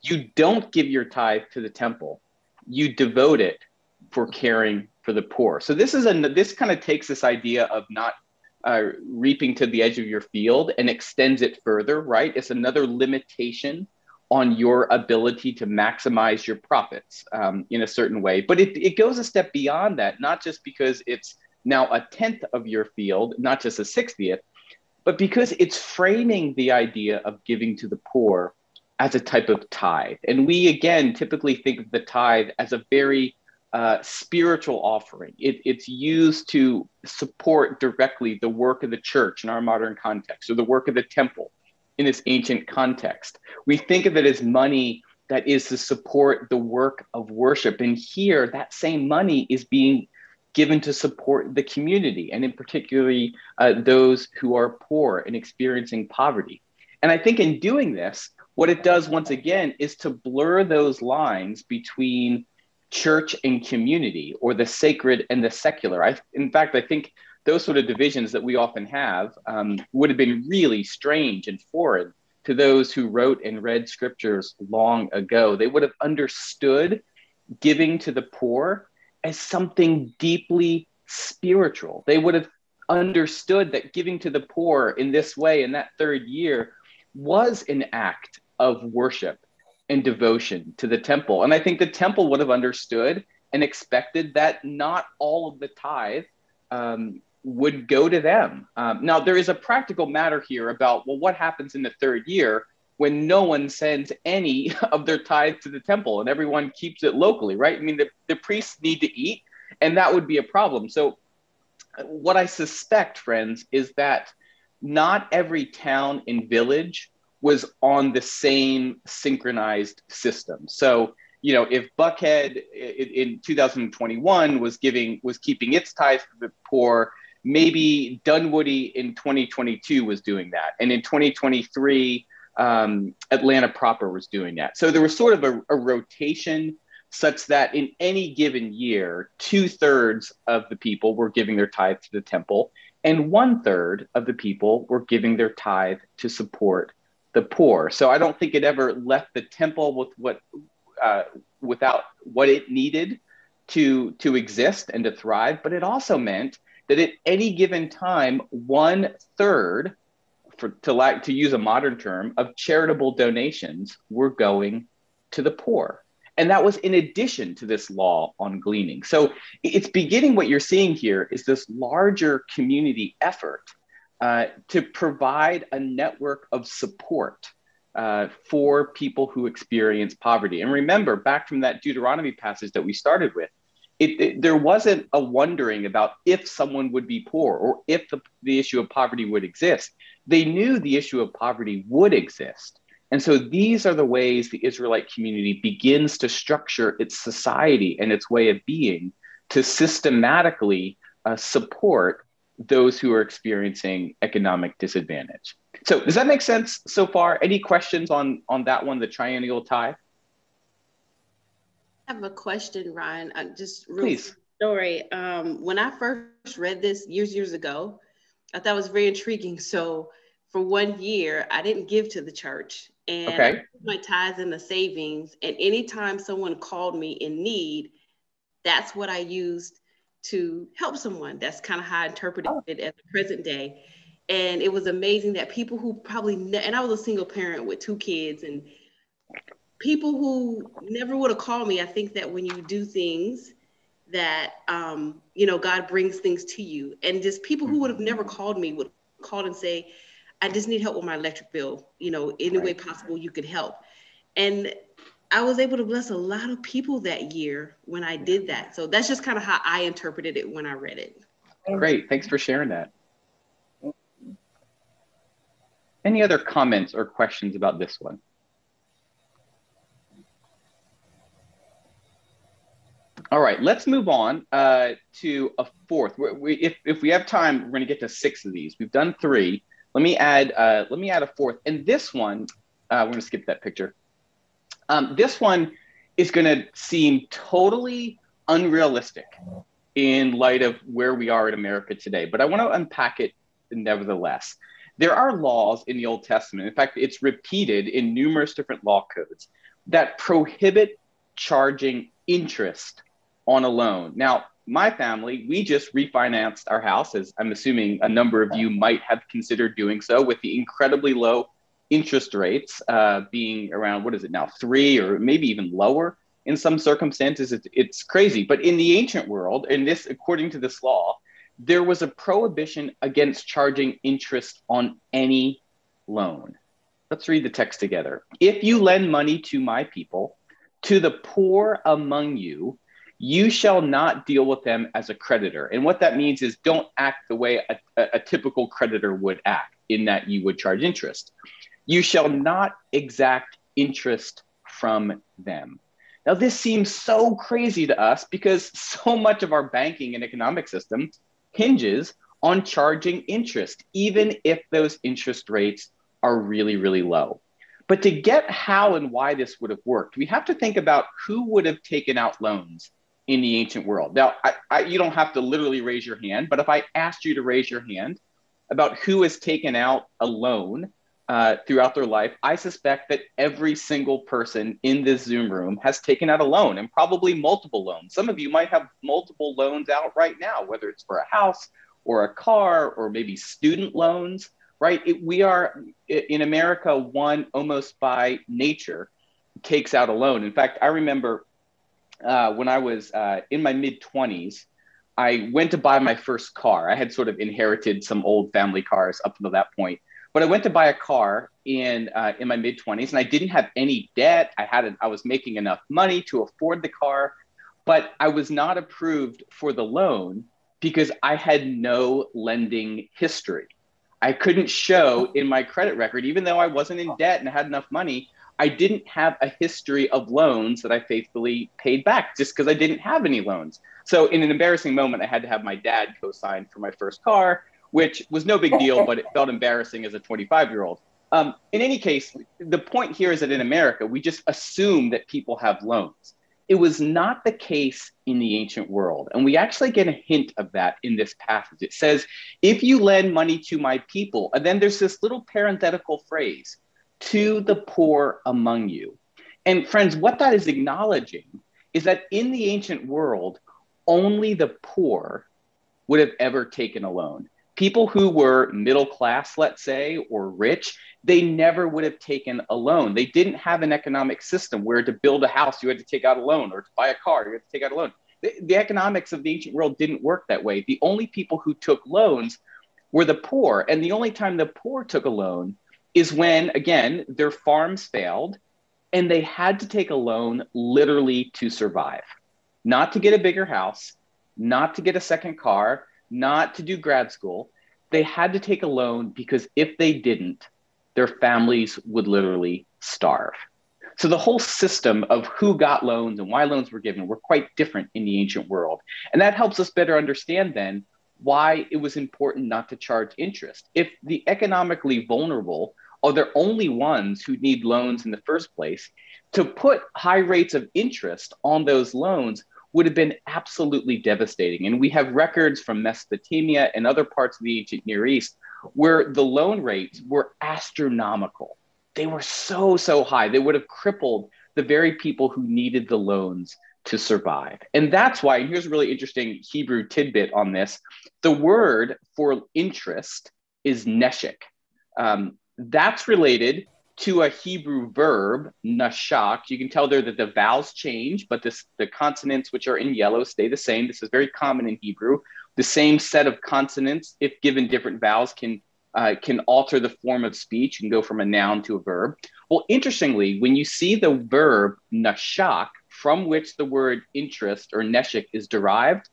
you don't give your tithe to the temple, you devote it for caring for the poor. So this is a this kind of takes this idea of not uh, reaping to the edge of your field and extends it further, right? It's another limitation on your ability to maximize your profits um, in a certain way. But it, it goes a step beyond that, not just because it's now a tenth of your field, not just a sixtieth, but because it's framing the idea of giving to the poor as a type of tithe. And we, again, typically think of the tithe as a very uh, spiritual offering. It, it's used to support directly the work of the church in our modern context, or the work of the temple in this ancient context. We think of it as money that is to support the work of worship. And here, that same money is being given to support the community, and in particularly uh, those who are poor and experiencing poverty. And I think in doing this, what it does once again is to blur those lines between church and community or the sacred and the secular. I, in fact, I think those sort of divisions that we often have um, would have been really strange and foreign to those who wrote and read scriptures long ago. They would have understood giving to the poor as something deeply spiritual. They would have understood that giving to the poor in this way in that third year was an act of worship and devotion to the temple. And I think the temple would have understood and expected that not all of the tithe um, would go to them. Um, now, there is a practical matter here about, well, what happens in the third year when no one sends any <laughs> of their tithe to the temple and everyone keeps it locally, right? I mean, the, the priests need to eat, and that would be a problem. So, what I suspect, friends, is that not every town and village was on the same synchronized system. So, you know, if Buckhead in 2021 was giving was keeping its tithe for the poor, maybe Dunwoody in 2022 was doing that, and in 2023, um, Atlanta proper was doing that. So there was sort of a, a rotation such that in any given year, two thirds of the people were giving their tithe to the temple, and one third of the people were giving their tithe to support the poor. So I don't think it ever left the temple with what uh, without what it needed to to exist and to thrive. But it also meant that at any given time, one third, for to like to use a modern term, of charitable donations were going to the poor. And that was in addition to this law on gleaning. So it's beginning what you're seeing here is this larger community effort uh, to provide a network of support uh, for people who experience poverty. And remember, back from that Deuteronomy passage that we started with, it, it, there wasn't a wondering about if someone would be poor or if the, the issue of poverty would exist. They knew the issue of poverty would exist. And so these are the ways the Israelite community begins to structure its society and its way of being to systematically uh, support those who are experiencing economic disadvantage. So does that make sense so far? Any questions on on that one, the triennial tithe? I have a question, Ryan. Uh, just real Please. story. Um, when I first read this years years ago, I thought it was very intriguing. So for one year, I didn't give to the church, and okay. my tithes and the savings. And anytime someone called me in need, that's what I used to help someone. That's kind of how I interpreted oh. it at the present day. And it was amazing that people who probably, ne- and I was a single parent with two kids, and people who never would have called me, I think that when you do things that um, you know God brings things to you, and just people who would have never called me would call and say, "I just need help with my electric bill. You know, any right. way possible you could help." And I was able to bless a lot of people that year when I did that. So that's just kind of how I interpreted it when I read it. Great, thanks for sharing that. Any other comments or questions about this one? All right, let's move on uh, to a fourth. We, if, if we have time, we're going to get to six of these. We've done three. Let me add. Uh, let me add a fourth. And this one, uh, we're going to skip that picture. Um, this one is going to seem totally unrealistic in light of where we are in America today, but I want to unpack it nevertheless. There are laws in the Old Testament. In fact, it's repeated in numerous different law codes that prohibit charging interest on a loan. Now, my family, we just refinanced our house, as I'm assuming a number of you might have considered doing so, with the incredibly low interest rates uh, being around, what is it now, three or maybe even lower in some circumstances. It's, it's crazy. But in the ancient world, and this, according to this law, there was a prohibition against charging interest on any loan. Let's read the text together. If you lend money to my people, to the poor among you, you shall not deal with them as a creditor. And what that means is don't act the way a, a, typical creditor would act, in that you would charge interest. You shall not exact interest from them. Now, this seems so crazy to us because so much of our banking and economic system hinges on charging interest, even if those interest rates are really, really low. But to get how and why this would have worked, we have to think about who would have taken out loans in the ancient world. Now, I, I, you don't have to literally raise your hand, but if I asked you to raise your hand about who has taken out a loan uh, throughout their life, I suspect that every single person in this Zoom room has taken out a loan and probably multiple loans. Some of you might have multiple loans out right now, whether it's for a house or a car or maybe student loans, right? It, we are in America, one almost by nature takes out a loan. In fact, I remember uh, when I was uh, in my mid 20s, I went to buy my first car. I had sort of inherited some old family cars up until that point, but I went to buy a car in uh, in my mid 20s, and I didn't have any debt. I had a, I was making enough money to afford the car, but I was not approved for the loan because I had no lending history. I couldn't show in my credit record, even though I wasn't in debt and had enough money, I didn't have a history of loans that I faithfully paid back just because I didn't have any loans. So, in an embarrassing moment, I had to have my dad co sign for my first car, which was no big deal, but it felt embarrassing as a 25 year old. Um, in any case, the point here is that in America, we just assume that people have loans. It was not the case in the ancient world. And we actually get a hint of that in this passage. It says, If you lend money to my people, and then there's this little parenthetical phrase, to the poor among you. And friends, what that is acknowledging is that in the ancient world, only the poor would have ever taken a loan. People who were middle class, let's say, or rich, they never would have taken a loan. They didn't have an economic system where to build a house, you had to take out a loan, or to buy a car, you had to take out a loan. The, the economics of the ancient world didn't work that way. The only people who took loans were the poor. And the only time the poor took a loan is when, again, their farms failed and they had to take a loan literally to survive, not to get a bigger house, not to get a second car, not to do grad school. They had to take a loan because if they didn't, their families would literally starve. So the whole system of who got loans and why loans were given were quite different in the ancient world. And that helps us better understand then why it was important not to charge interest. If the economically vulnerable are the only ones who need loans in the first place. To put high rates of interest on those loans would have been absolutely devastating. And we have records from Mesopotamia and other parts of the ancient Near East where the loan rates were astronomical. They were so, so high. They would have crippled the very people who needed the loans to survive. And that's why, and here's a really interesting Hebrew tidbit on this the word for interest is neshek. Um, that's related to a Hebrew verb, nashak. You can tell there that the vowels change, but this, the consonants, which are in yellow, stay the same. This is very common in Hebrew. The same set of consonants, if given different vowels, can uh, can alter the form of speech and go from a noun to a verb. Well, interestingly, when you see the verb nashak, from which the word interest or neshek is derived,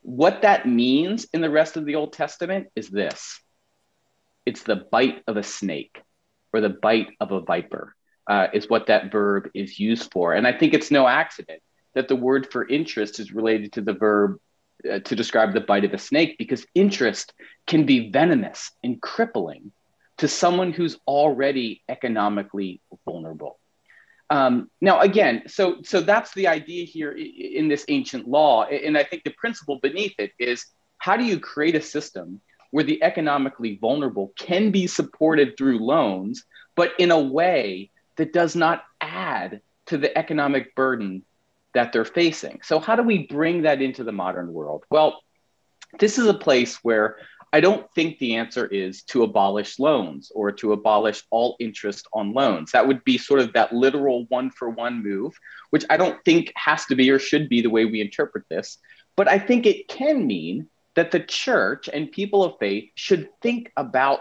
what that means in the rest of the Old Testament is this it's the bite of a snake or the bite of a viper, uh, is what that verb is used for. And I think it's no accident that the word for interest is related to the verb uh, to describe the bite of a snake because interest can be venomous and crippling to someone who's already economically vulnerable. Um, now, again, so so that's the idea here in this ancient law, and I think the principle beneath it is how do you create a system where the economically vulnerable can be supported through loans, but in a way that does not add to the economic burden that they're facing. So, how do we bring that into the modern world? Well, this is a place where I don't think the answer is to abolish loans or to abolish all interest on loans. That would be sort of that literal one for one move, which I don't think has to be or should be the way we interpret this. But I think it can mean that the church and people of faith should think about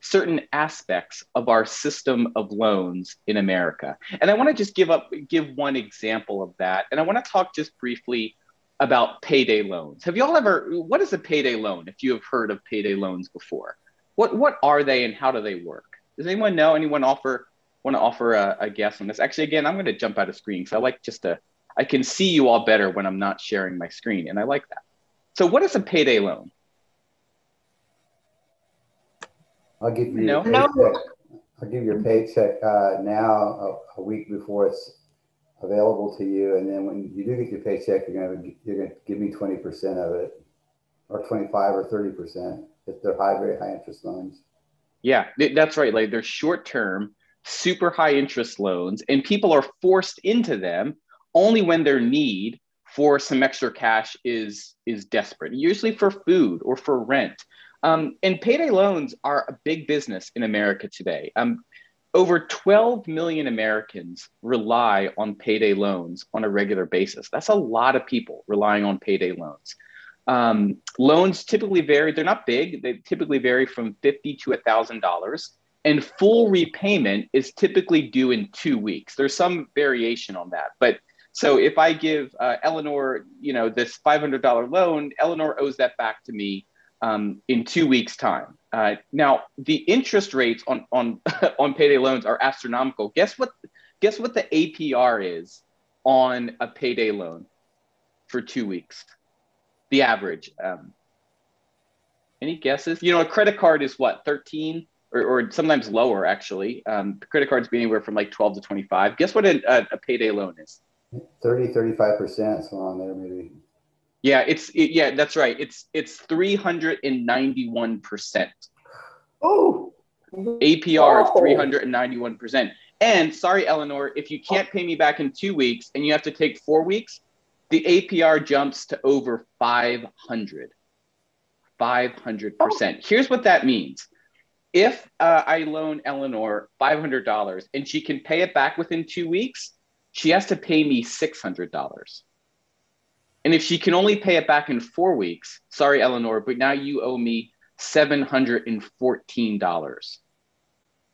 certain aspects of our system of loans in America. And I want to just give up give one example of that. And I want to talk just briefly about payday loans. Have you all ever what is a payday loan if you have heard of payday loans before? What what are they and how do they work? Does anyone know? Anyone offer want to offer a, a guess on this? Actually, again, I'm going to jump out of screen because I like just to I can see you all better when I'm not sharing my screen, and I like that. So, what is a payday loan? I'll give you no. no. I'll give you a paycheck uh, now a, a, week before it's available to you, and then when you do get your paycheck, you're gonna you're gonna give me twenty percent of it, or twenty five or thirty percent if they're high, very high interest loans. Yeah, that's right. Like they're short term, super high interest loans, and people are forced into them only when their need for some extra cash is is desperate, usually for food or for rent. Um, and payday loans are a big business in America today. Um, over 12 million Americans rely on payday loans on a regular basis. That's a lot of people relying on payday loans. Um, loans typically vary, they're not big, they typically vary from 50 to $1,000. And full repayment is typically due in two weeks. There's some variation on that. But so if I give uh, Eleanor, you know, this $500 loan, Eleanor owes that back to me um, in two weeks' time. Uh, now, the interest rates on on <laughs> on payday loans are astronomical. Guess what? Guess what the APR is on a payday loan for two weeks? The average. Um, any guesses? You know, a credit card is what thirteen or, or sometimes lower actually. Um, credit cards be anywhere from like twelve to twenty five. Guess what a, a payday loan is? 30, 35 percent, so on there maybe. Yeah, it's it, yeah, that's right. It's it's 391%. Oh. APR of 391%. And sorry, Eleanor, if you can't pay me back in two weeks and you have to take four weeks, the APR jumps to over 500. 500%. Here's what that means. If uh, I loan Eleanor $500 and she can pay it back within two weeks, she has to pay me $600. And if she can only pay it back in four weeks, sorry, Eleanor, but now you owe me $714.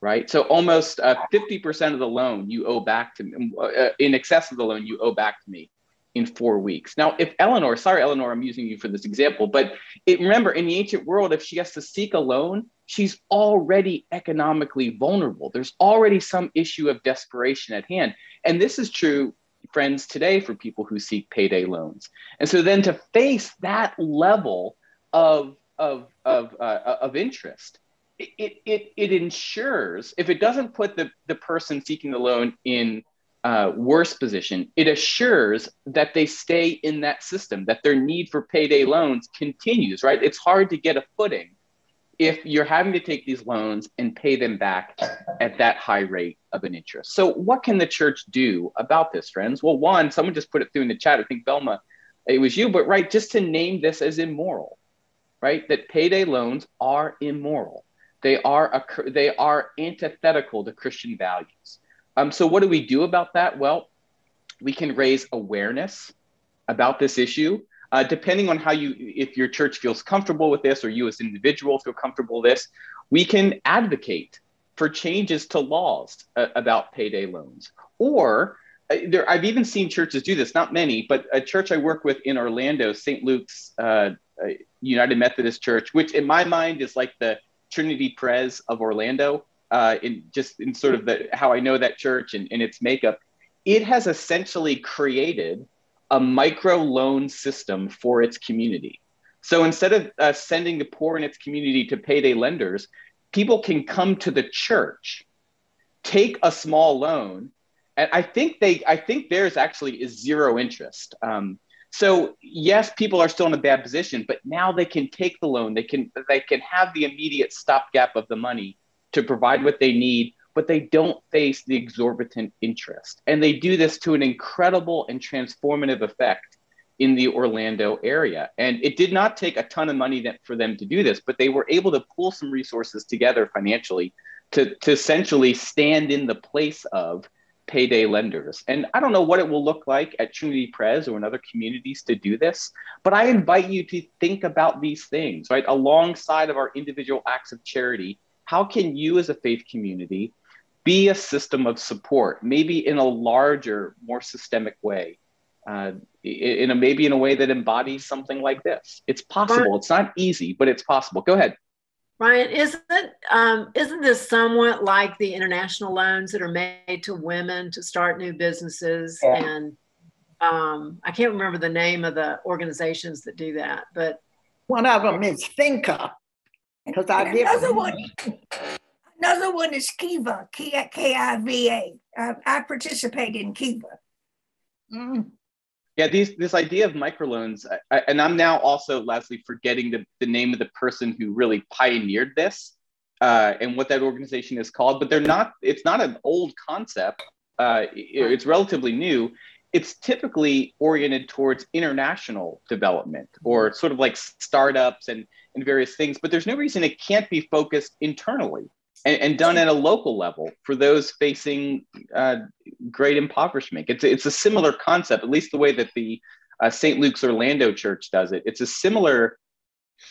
Right. So almost uh, 50% of the loan you owe back to me, uh, in excess of the loan you owe back to me in four weeks. Now, if Eleanor, sorry, Eleanor, I'm using you for this example, but it, remember in the ancient world, if she has to seek a loan, she's already economically vulnerable. There's already some issue of desperation at hand. And this is true friends today for people who seek payday loans. And so then to face that level of, of, of, uh, of interest, it, it, it ensures, if it doesn't put the, the person seeking the loan in uh, worse position, it assures that they stay in that system, that their need for payday loans continues, right? It's hard to get a footing if you're having to take these loans and pay them back at that high rate of an interest. So, what can the church do about this, friends? Well, one, someone just put it through in the chat. I think Belma, it was you, but right, just to name this as immoral, right? That payday loans are immoral. They are a, they are antithetical to Christian values. Um, so what do we do about that? Well, we can raise awareness about this issue. Uh, depending on how you, if your church feels comfortable with this or you as an individual feel comfortable with this, we can advocate for changes to laws uh, about payday loans. Or uh, there, I've even seen churches do this, not many, but a church I work with in Orlando, St. Luke's uh, uh, United Methodist Church, which in my mind is like the Trinity Pres of Orlando, uh, in just in sort of the how I know that church and, and its makeup, it has essentially created a micro loan system for its community. So instead of uh, sending the poor in its community to payday lenders, people can come to the church, take a small loan, and I think they, I think theirs actually is zero interest. Um, so yes, people are still in a bad position, but now they can take the loan. They can they can have the immediate stopgap of the money to provide what they need, but they don't face the exorbitant interest. And they do this to an incredible and transformative effect in the Orlando area. And it did not take a ton of money that, for them to do this, but they were able to pull some resources together financially to, to essentially stand in the place of payday lenders. And I don't know what it will look like at Trinity Pres or in other communities to do this, but I invite you to think about these things, right? Alongside of our individual acts of charity, how can you as a faith community be a system of support, maybe in a larger, more systemic way? Uh, in a maybe in a way that embodies something like this. It's possible. It's not easy, but it's possible. Go ahead. Ryan, isn't um, isn't this somewhat like the international loans that are made to women to start new businesses? Yeah. And um, I can't remember the name of the organizations that do that, but one of them is Thinker Because I did another one. Another one is Kiva, K I V A. I participate in Kiva. Mm yeah these this idea of microloans I, and i'm now also lastly forgetting the, the name of the person who really pioneered this uh, and what that organization is called but they're not it's not an old concept uh, it, it's relatively new it's typically oriented towards international development or sort of like startups and, and various things but there's no reason it can't be focused internally and, and done at a local level for those facing uh, great impoverishment. It's, it's a similar concept, at least the way that the uh, St. Luke's Orlando Church does it. It's a similar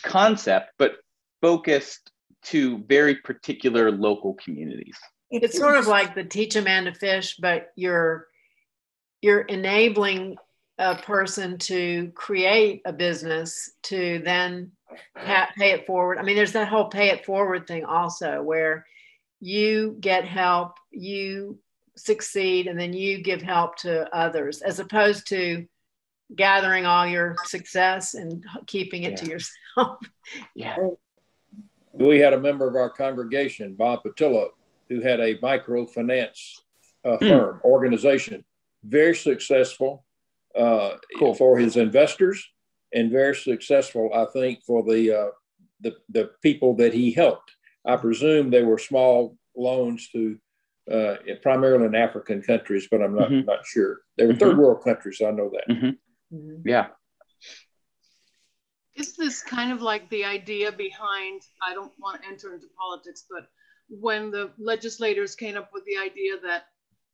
concept, but focused to very particular local communities. It's sort of like the teach a man to fish, but you're you're enabling a person to create a business to then pay it forward. I mean, there's that whole pay it forward thing also, where you get help, you succeed, and then you give help to others, as opposed to gathering all your success and keeping it yeah. to yourself. <laughs> yeah. We had a member of our congregation, Bob Pattillo, who had a microfinance uh, hmm. firm organization, very successful uh, cool. for his investors and very successful, I think, for the, uh, the, the people that he helped. I presume they were small loans to uh, primarily in African countries, but I'm not, mm-hmm. not sure. They were mm-hmm. third world countries. I know that. Mm-hmm. mm-hmm. Yeah. Is this kind of like the idea behind? I don't want to enter into politics, but when the legislators came up with the idea that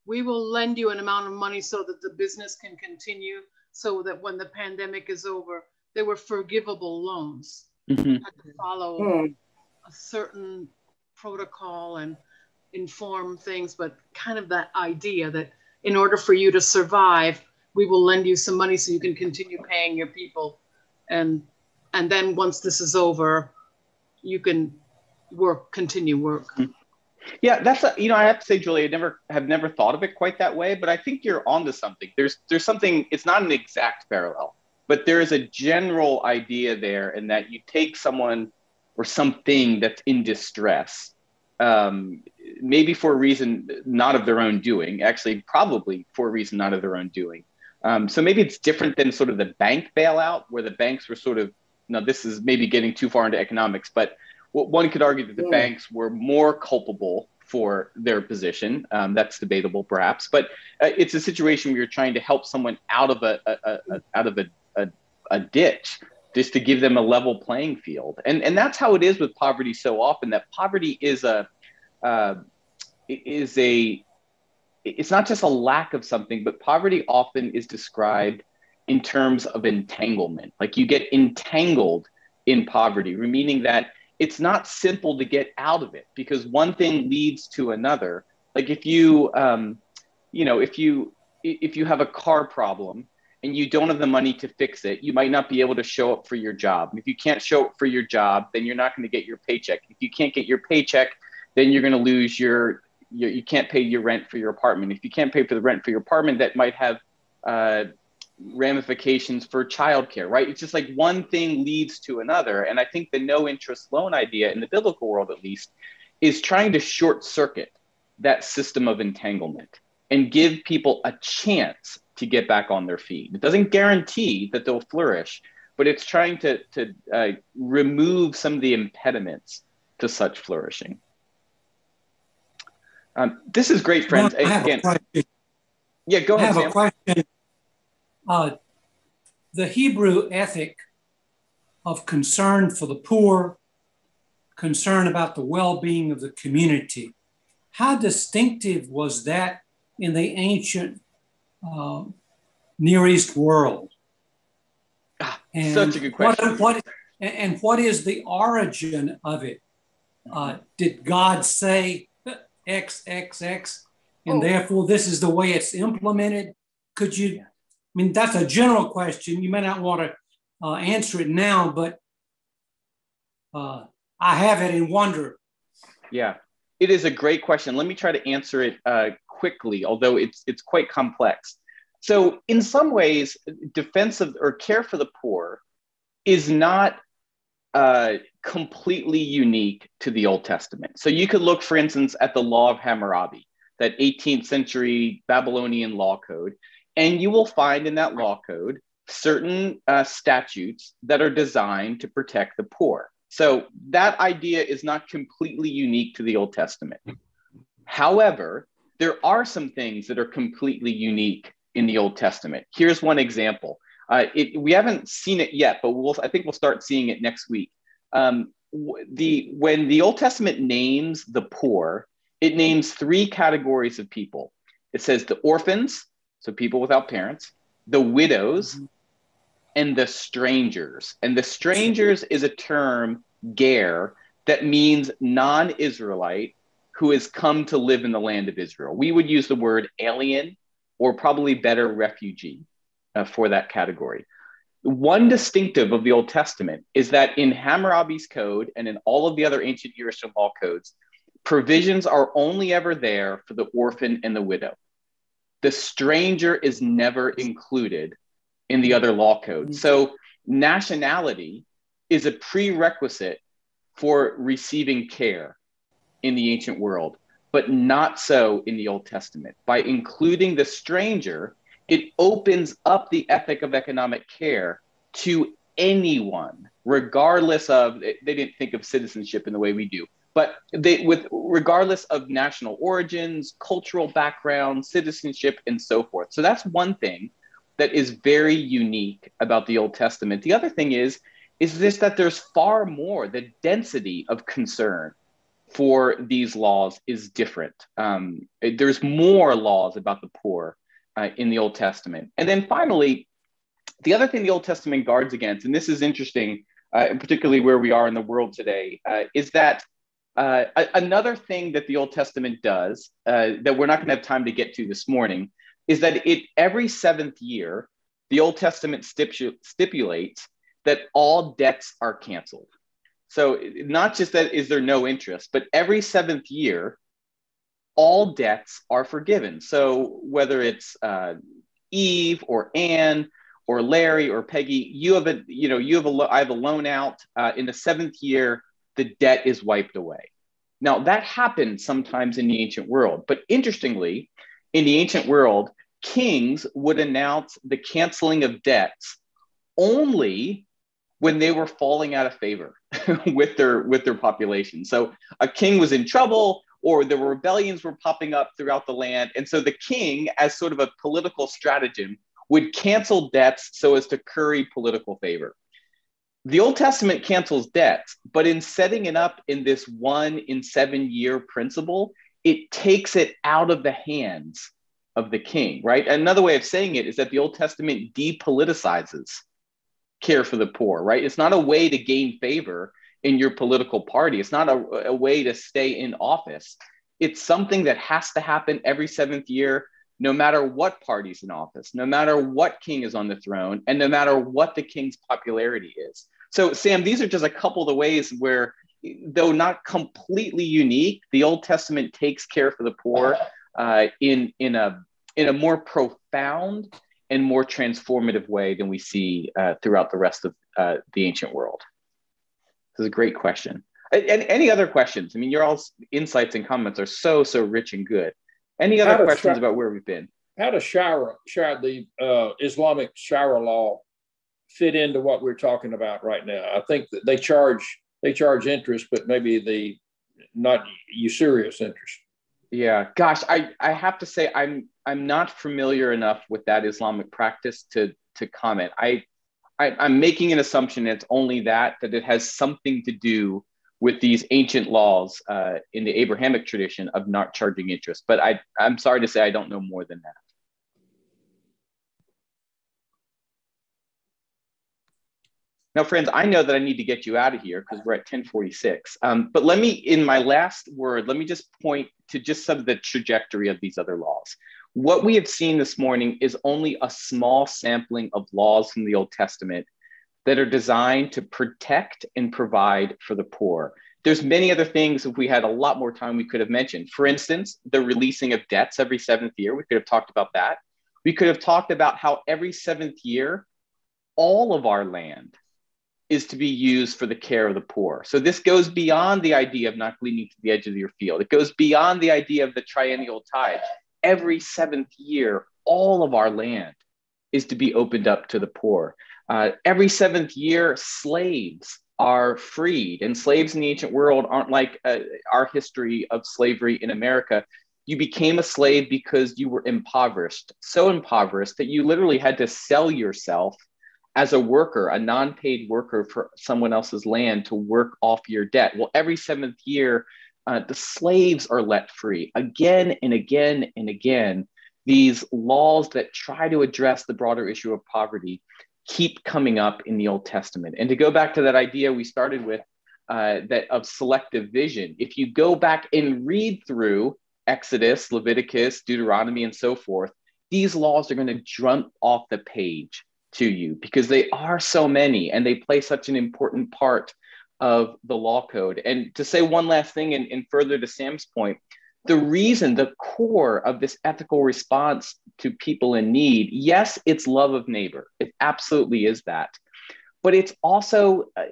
we will lend you an amount of money so that the business can continue so that when the pandemic is over, they were forgivable loans. Mm-hmm. Had to follow mm. a certain protocol and inform things, but kind of that idea that in order for you to survive, we will lend you some money so you can continue paying your people. And and then once this is over, you can work, continue work. Mm-hmm. Yeah, that's a, you know I have to say, Julie, I never have never thought of it quite that way, but I think you're onto something. There's there's something. It's not an exact parallel, but there is a general idea there, in that you take someone or something that's in distress, um, maybe for a reason not of their own doing, actually probably for a reason not of their own doing. Um, so maybe it's different than sort of the bank bailout, where the banks were sort of now this is maybe getting too far into economics, but one could argue that the yeah. banks were more culpable for their position. Um, that's debatable, perhaps, but uh, it's a situation where you're trying to help someone out of a, a, a out of a, a, ditch, just to give them a level playing field. And, and that's how it is with poverty so often that poverty is a, uh, is a, it's not just a lack of something, but poverty often is described in terms of entanglement. Like you get entangled in poverty, meaning that it's not simple to get out of it because one thing leads to another. Like if you, um, you know, if you if you have a car problem and you don't have the money to fix it, you might not be able to show up for your job. If you can't show up for your job, then you're not going to get your paycheck. If you can't get your paycheck, then you're going to lose your, your, you can't pay your rent for your apartment. If you can't pay for the rent for your apartment, that might have uh, ramifications for childcare, right? It's just like one thing leads to another. And I think the no interest loan idea in the biblical world, at least, is trying to short circuit that system of entanglement and give people a chance to get back on their feet. It doesn't guarantee that they'll flourish, but it's trying to, to uh, remove some of the impediments to such flourishing. Um, this is great, friends. Well, Again, yeah, go ahead. I have Sam. Uh, the Hebrew ethic of concern for the poor, concern about the well being of the community. How distinctive was that in the ancient uh, Near East world? Ah, and such a good question. What, what, and what is the origin of it? Uh, did God say X, X, X, and oh. therefore this is the way it's implemented? Could you mean, that's a general question. You may not want to uh, answer it now, but uh, I have it in wonder. Yeah, it is a great question. Let me try to answer it uh, quickly, although it's it's quite complex. So, in some ways, defense of or care for the poor is not uh, completely unique to the Old Testament. So, you could look, for instance, at the Law of Hammurabi, that 18th century Babylonian law code, and you will find in that law code certain uh, statutes that are designed to protect the poor. So that idea is not completely unique to the Old Testament. However, there are some things that are completely unique in the Old Testament. Here's one example. Uh, it, we haven't seen it yet, but we'll, I think we'll start seeing it next week. Um, the, when the Old Testament names the poor, it names three categories of people. It says the orphans, so people without parents, the widows, mm-hmm. and the strangers. And the strangers is a term, ger, that means non Israelite who has come to live in the land of Israel. We would use the word alien or probably better refugee uh, for that category. One distinctive of the Old Testament is that in Hammurabi's code and in all of the other ancient Eastern law codes, provisions are only ever there for the orphan and the widow the stranger is never included in the other law code. Mm-hmm. So nationality is a prerequisite for receiving care in the ancient world, but not so in the Old Testament. By including the stranger, it opens up the ethic of economic care to anyone, regardless of, they didn't think of citizenship in the way we do, but they with regardless of national origins cultural background citizenship and so forth. So that's one thing that is very unique about the old testament. The other thing is is this that there's far more. The density of concern for these laws is different. Um, there's more laws about the poor uh, in the old testament. And then finally the other thing the old testament guards against and this is interesting uh, particularly where we are in the world today uh, is that uh, another thing that the Old Testament does uh, that we're not going to have time to get to this morning is that it every seventh year the Old Testament stipu- stipulates that all debts are canceled. So not just that is there no interest, but every seventh year all debts are forgiven. So whether it's uh, Eve or Anne or Larry or Peggy, you have a you know you have a I have a loan out uh, in the seventh year the debt is wiped away. Now, that happened sometimes in the ancient world, but interestingly, in the ancient world, kings would announce the canceling of debts only when they were falling out of favor <laughs> with their with their population. So a king was in trouble or the rebellions were popping up throughout the land and so the king as sort of a political stratagem would cancel debts so as to curry political favor. The Old Testament cancels debts, but in setting it up in this one in seven year principle, it takes it out of the hands of the king, right? Another way of saying it is that the Old Testament depoliticizes care for the poor, right? It's not a way to gain favor in your political party, it's not a, a way to stay in office. It's something that has to happen every seventh year no matter what party's in office, no matter what king is on the throne, and no matter what the king's popularity is. So, Sam, these are just a couple of the ways where, though not completely unique, the Old Testament takes care for the poor uh, in in a in a more profound and more transformative way than we see uh, throughout the rest of uh, the ancient world. This is a great question. And any other questions? I mean, your all's insights and comments are so so rich and good. Any other questions about where we've been? How does Shara, Shara the uh, Islamic Shara law fit into what we're talking about right now? I think that they charge they charge interest, but maybe the not usurious interest. Yeah, gosh, I, I have to say I'm I'm not familiar enough with that Islamic practice to to comment. I, I I'm making an assumption it's only that that it has something to do with these ancient laws uh, in the Abrahamic tradition of not charging interest. But I, I'm sorry to say I don't know more than that. Now, friends, I know that I need to get you out of here because we're at 1046. Um, but let me, in my last word, let me just point to just some of the trajectory of these other laws. What we have seen this morning is only a small sampling of laws from the Old Testament that are designed to protect and provide for the poor. There's many other things if we had a lot more time we could have mentioned. For instance, the releasing of debts every seventh year. We could have talked about that. We could have talked about how every seventh year, all of our land is to be used for the care of the poor. So this goes beyond the idea of not gleaning to the edge of your field. It goes beyond the idea of the triennial tithe. Every seventh year, all of our land is to be opened up to the poor. Uh, every seventh year, slaves are freed, and slaves in the ancient world aren't like uh, our history of slavery in America. You became a slave because you were impoverished, so impoverished that you literally had to sell yourself as a worker, a non paid worker for someone else's land to work off your debt. Well, every seventh year, uh, the slaves are let free again and again and again. These laws that try to address the broader issue of poverty keep coming up in the Old Testament. And to go back to that idea we started with, uh, that of selective vision, if you go back and read through Exodus, Leviticus, Deuteronomy, and so forth, these laws are going to jump off the page to you because they are so many and they play such an important part of the law code. And to say one last thing, and, and further to Sam's point, the reason, the core of this ethical response to people in need, yes, it's love of neighbor. It absolutely is that. But it's also uh,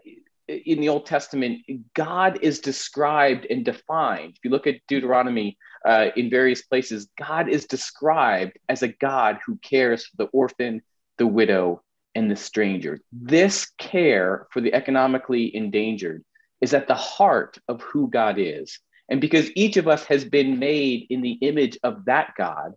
in the Old Testament, God is described and defined. If you look at Deuteronomy uh, in various places, God is described as a God who cares for the orphan, the widow, and the stranger. This care for the economically endangered is at the heart of who God is. And because each of us has been made in the image of that God,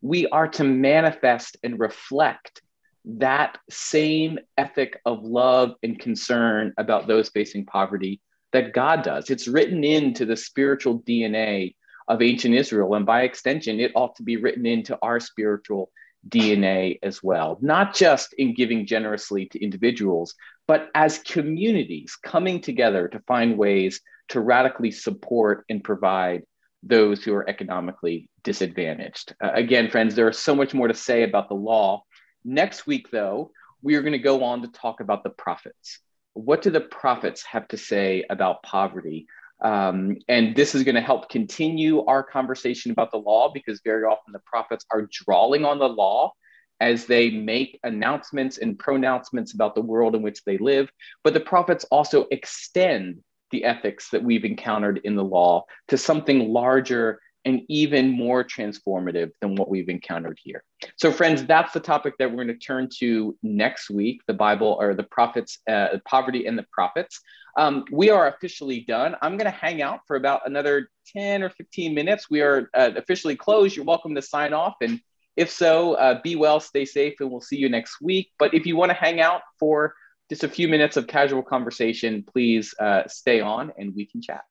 we are to manifest and reflect that same ethic of love and concern about those facing poverty that God does. It's written into the spiritual DNA of ancient Israel. And by extension, it ought to be written into our spiritual DNA as well, not just in giving generously to individuals, but as communities coming together to find ways to radically support and provide those who are economically disadvantaged. Uh, again, friends, there is so much more to say about the law. Next week, though, we are going to go on to talk about the prophets. What do the prophets have to say about poverty? Um, and this is going to help continue our conversation about the law because very often the prophets are drawing on the law as they make announcements and pronouncements about the world in which they live. But the prophets also extend the ethics that we've encountered in the law to something larger and even more transformative than what we've encountered here. So, friends, that's the topic that we're going to turn to next week the Bible or the prophets, uh, poverty and the prophets. Um, we are officially done. I'm going to hang out for about another 10 or 15 minutes. We are uh, officially closed. You're welcome to sign off. And if so, uh, be well, stay safe, and we'll see you next week. But if you want to hang out for just a few minutes of casual conversation. Please uh, stay on and we can chat.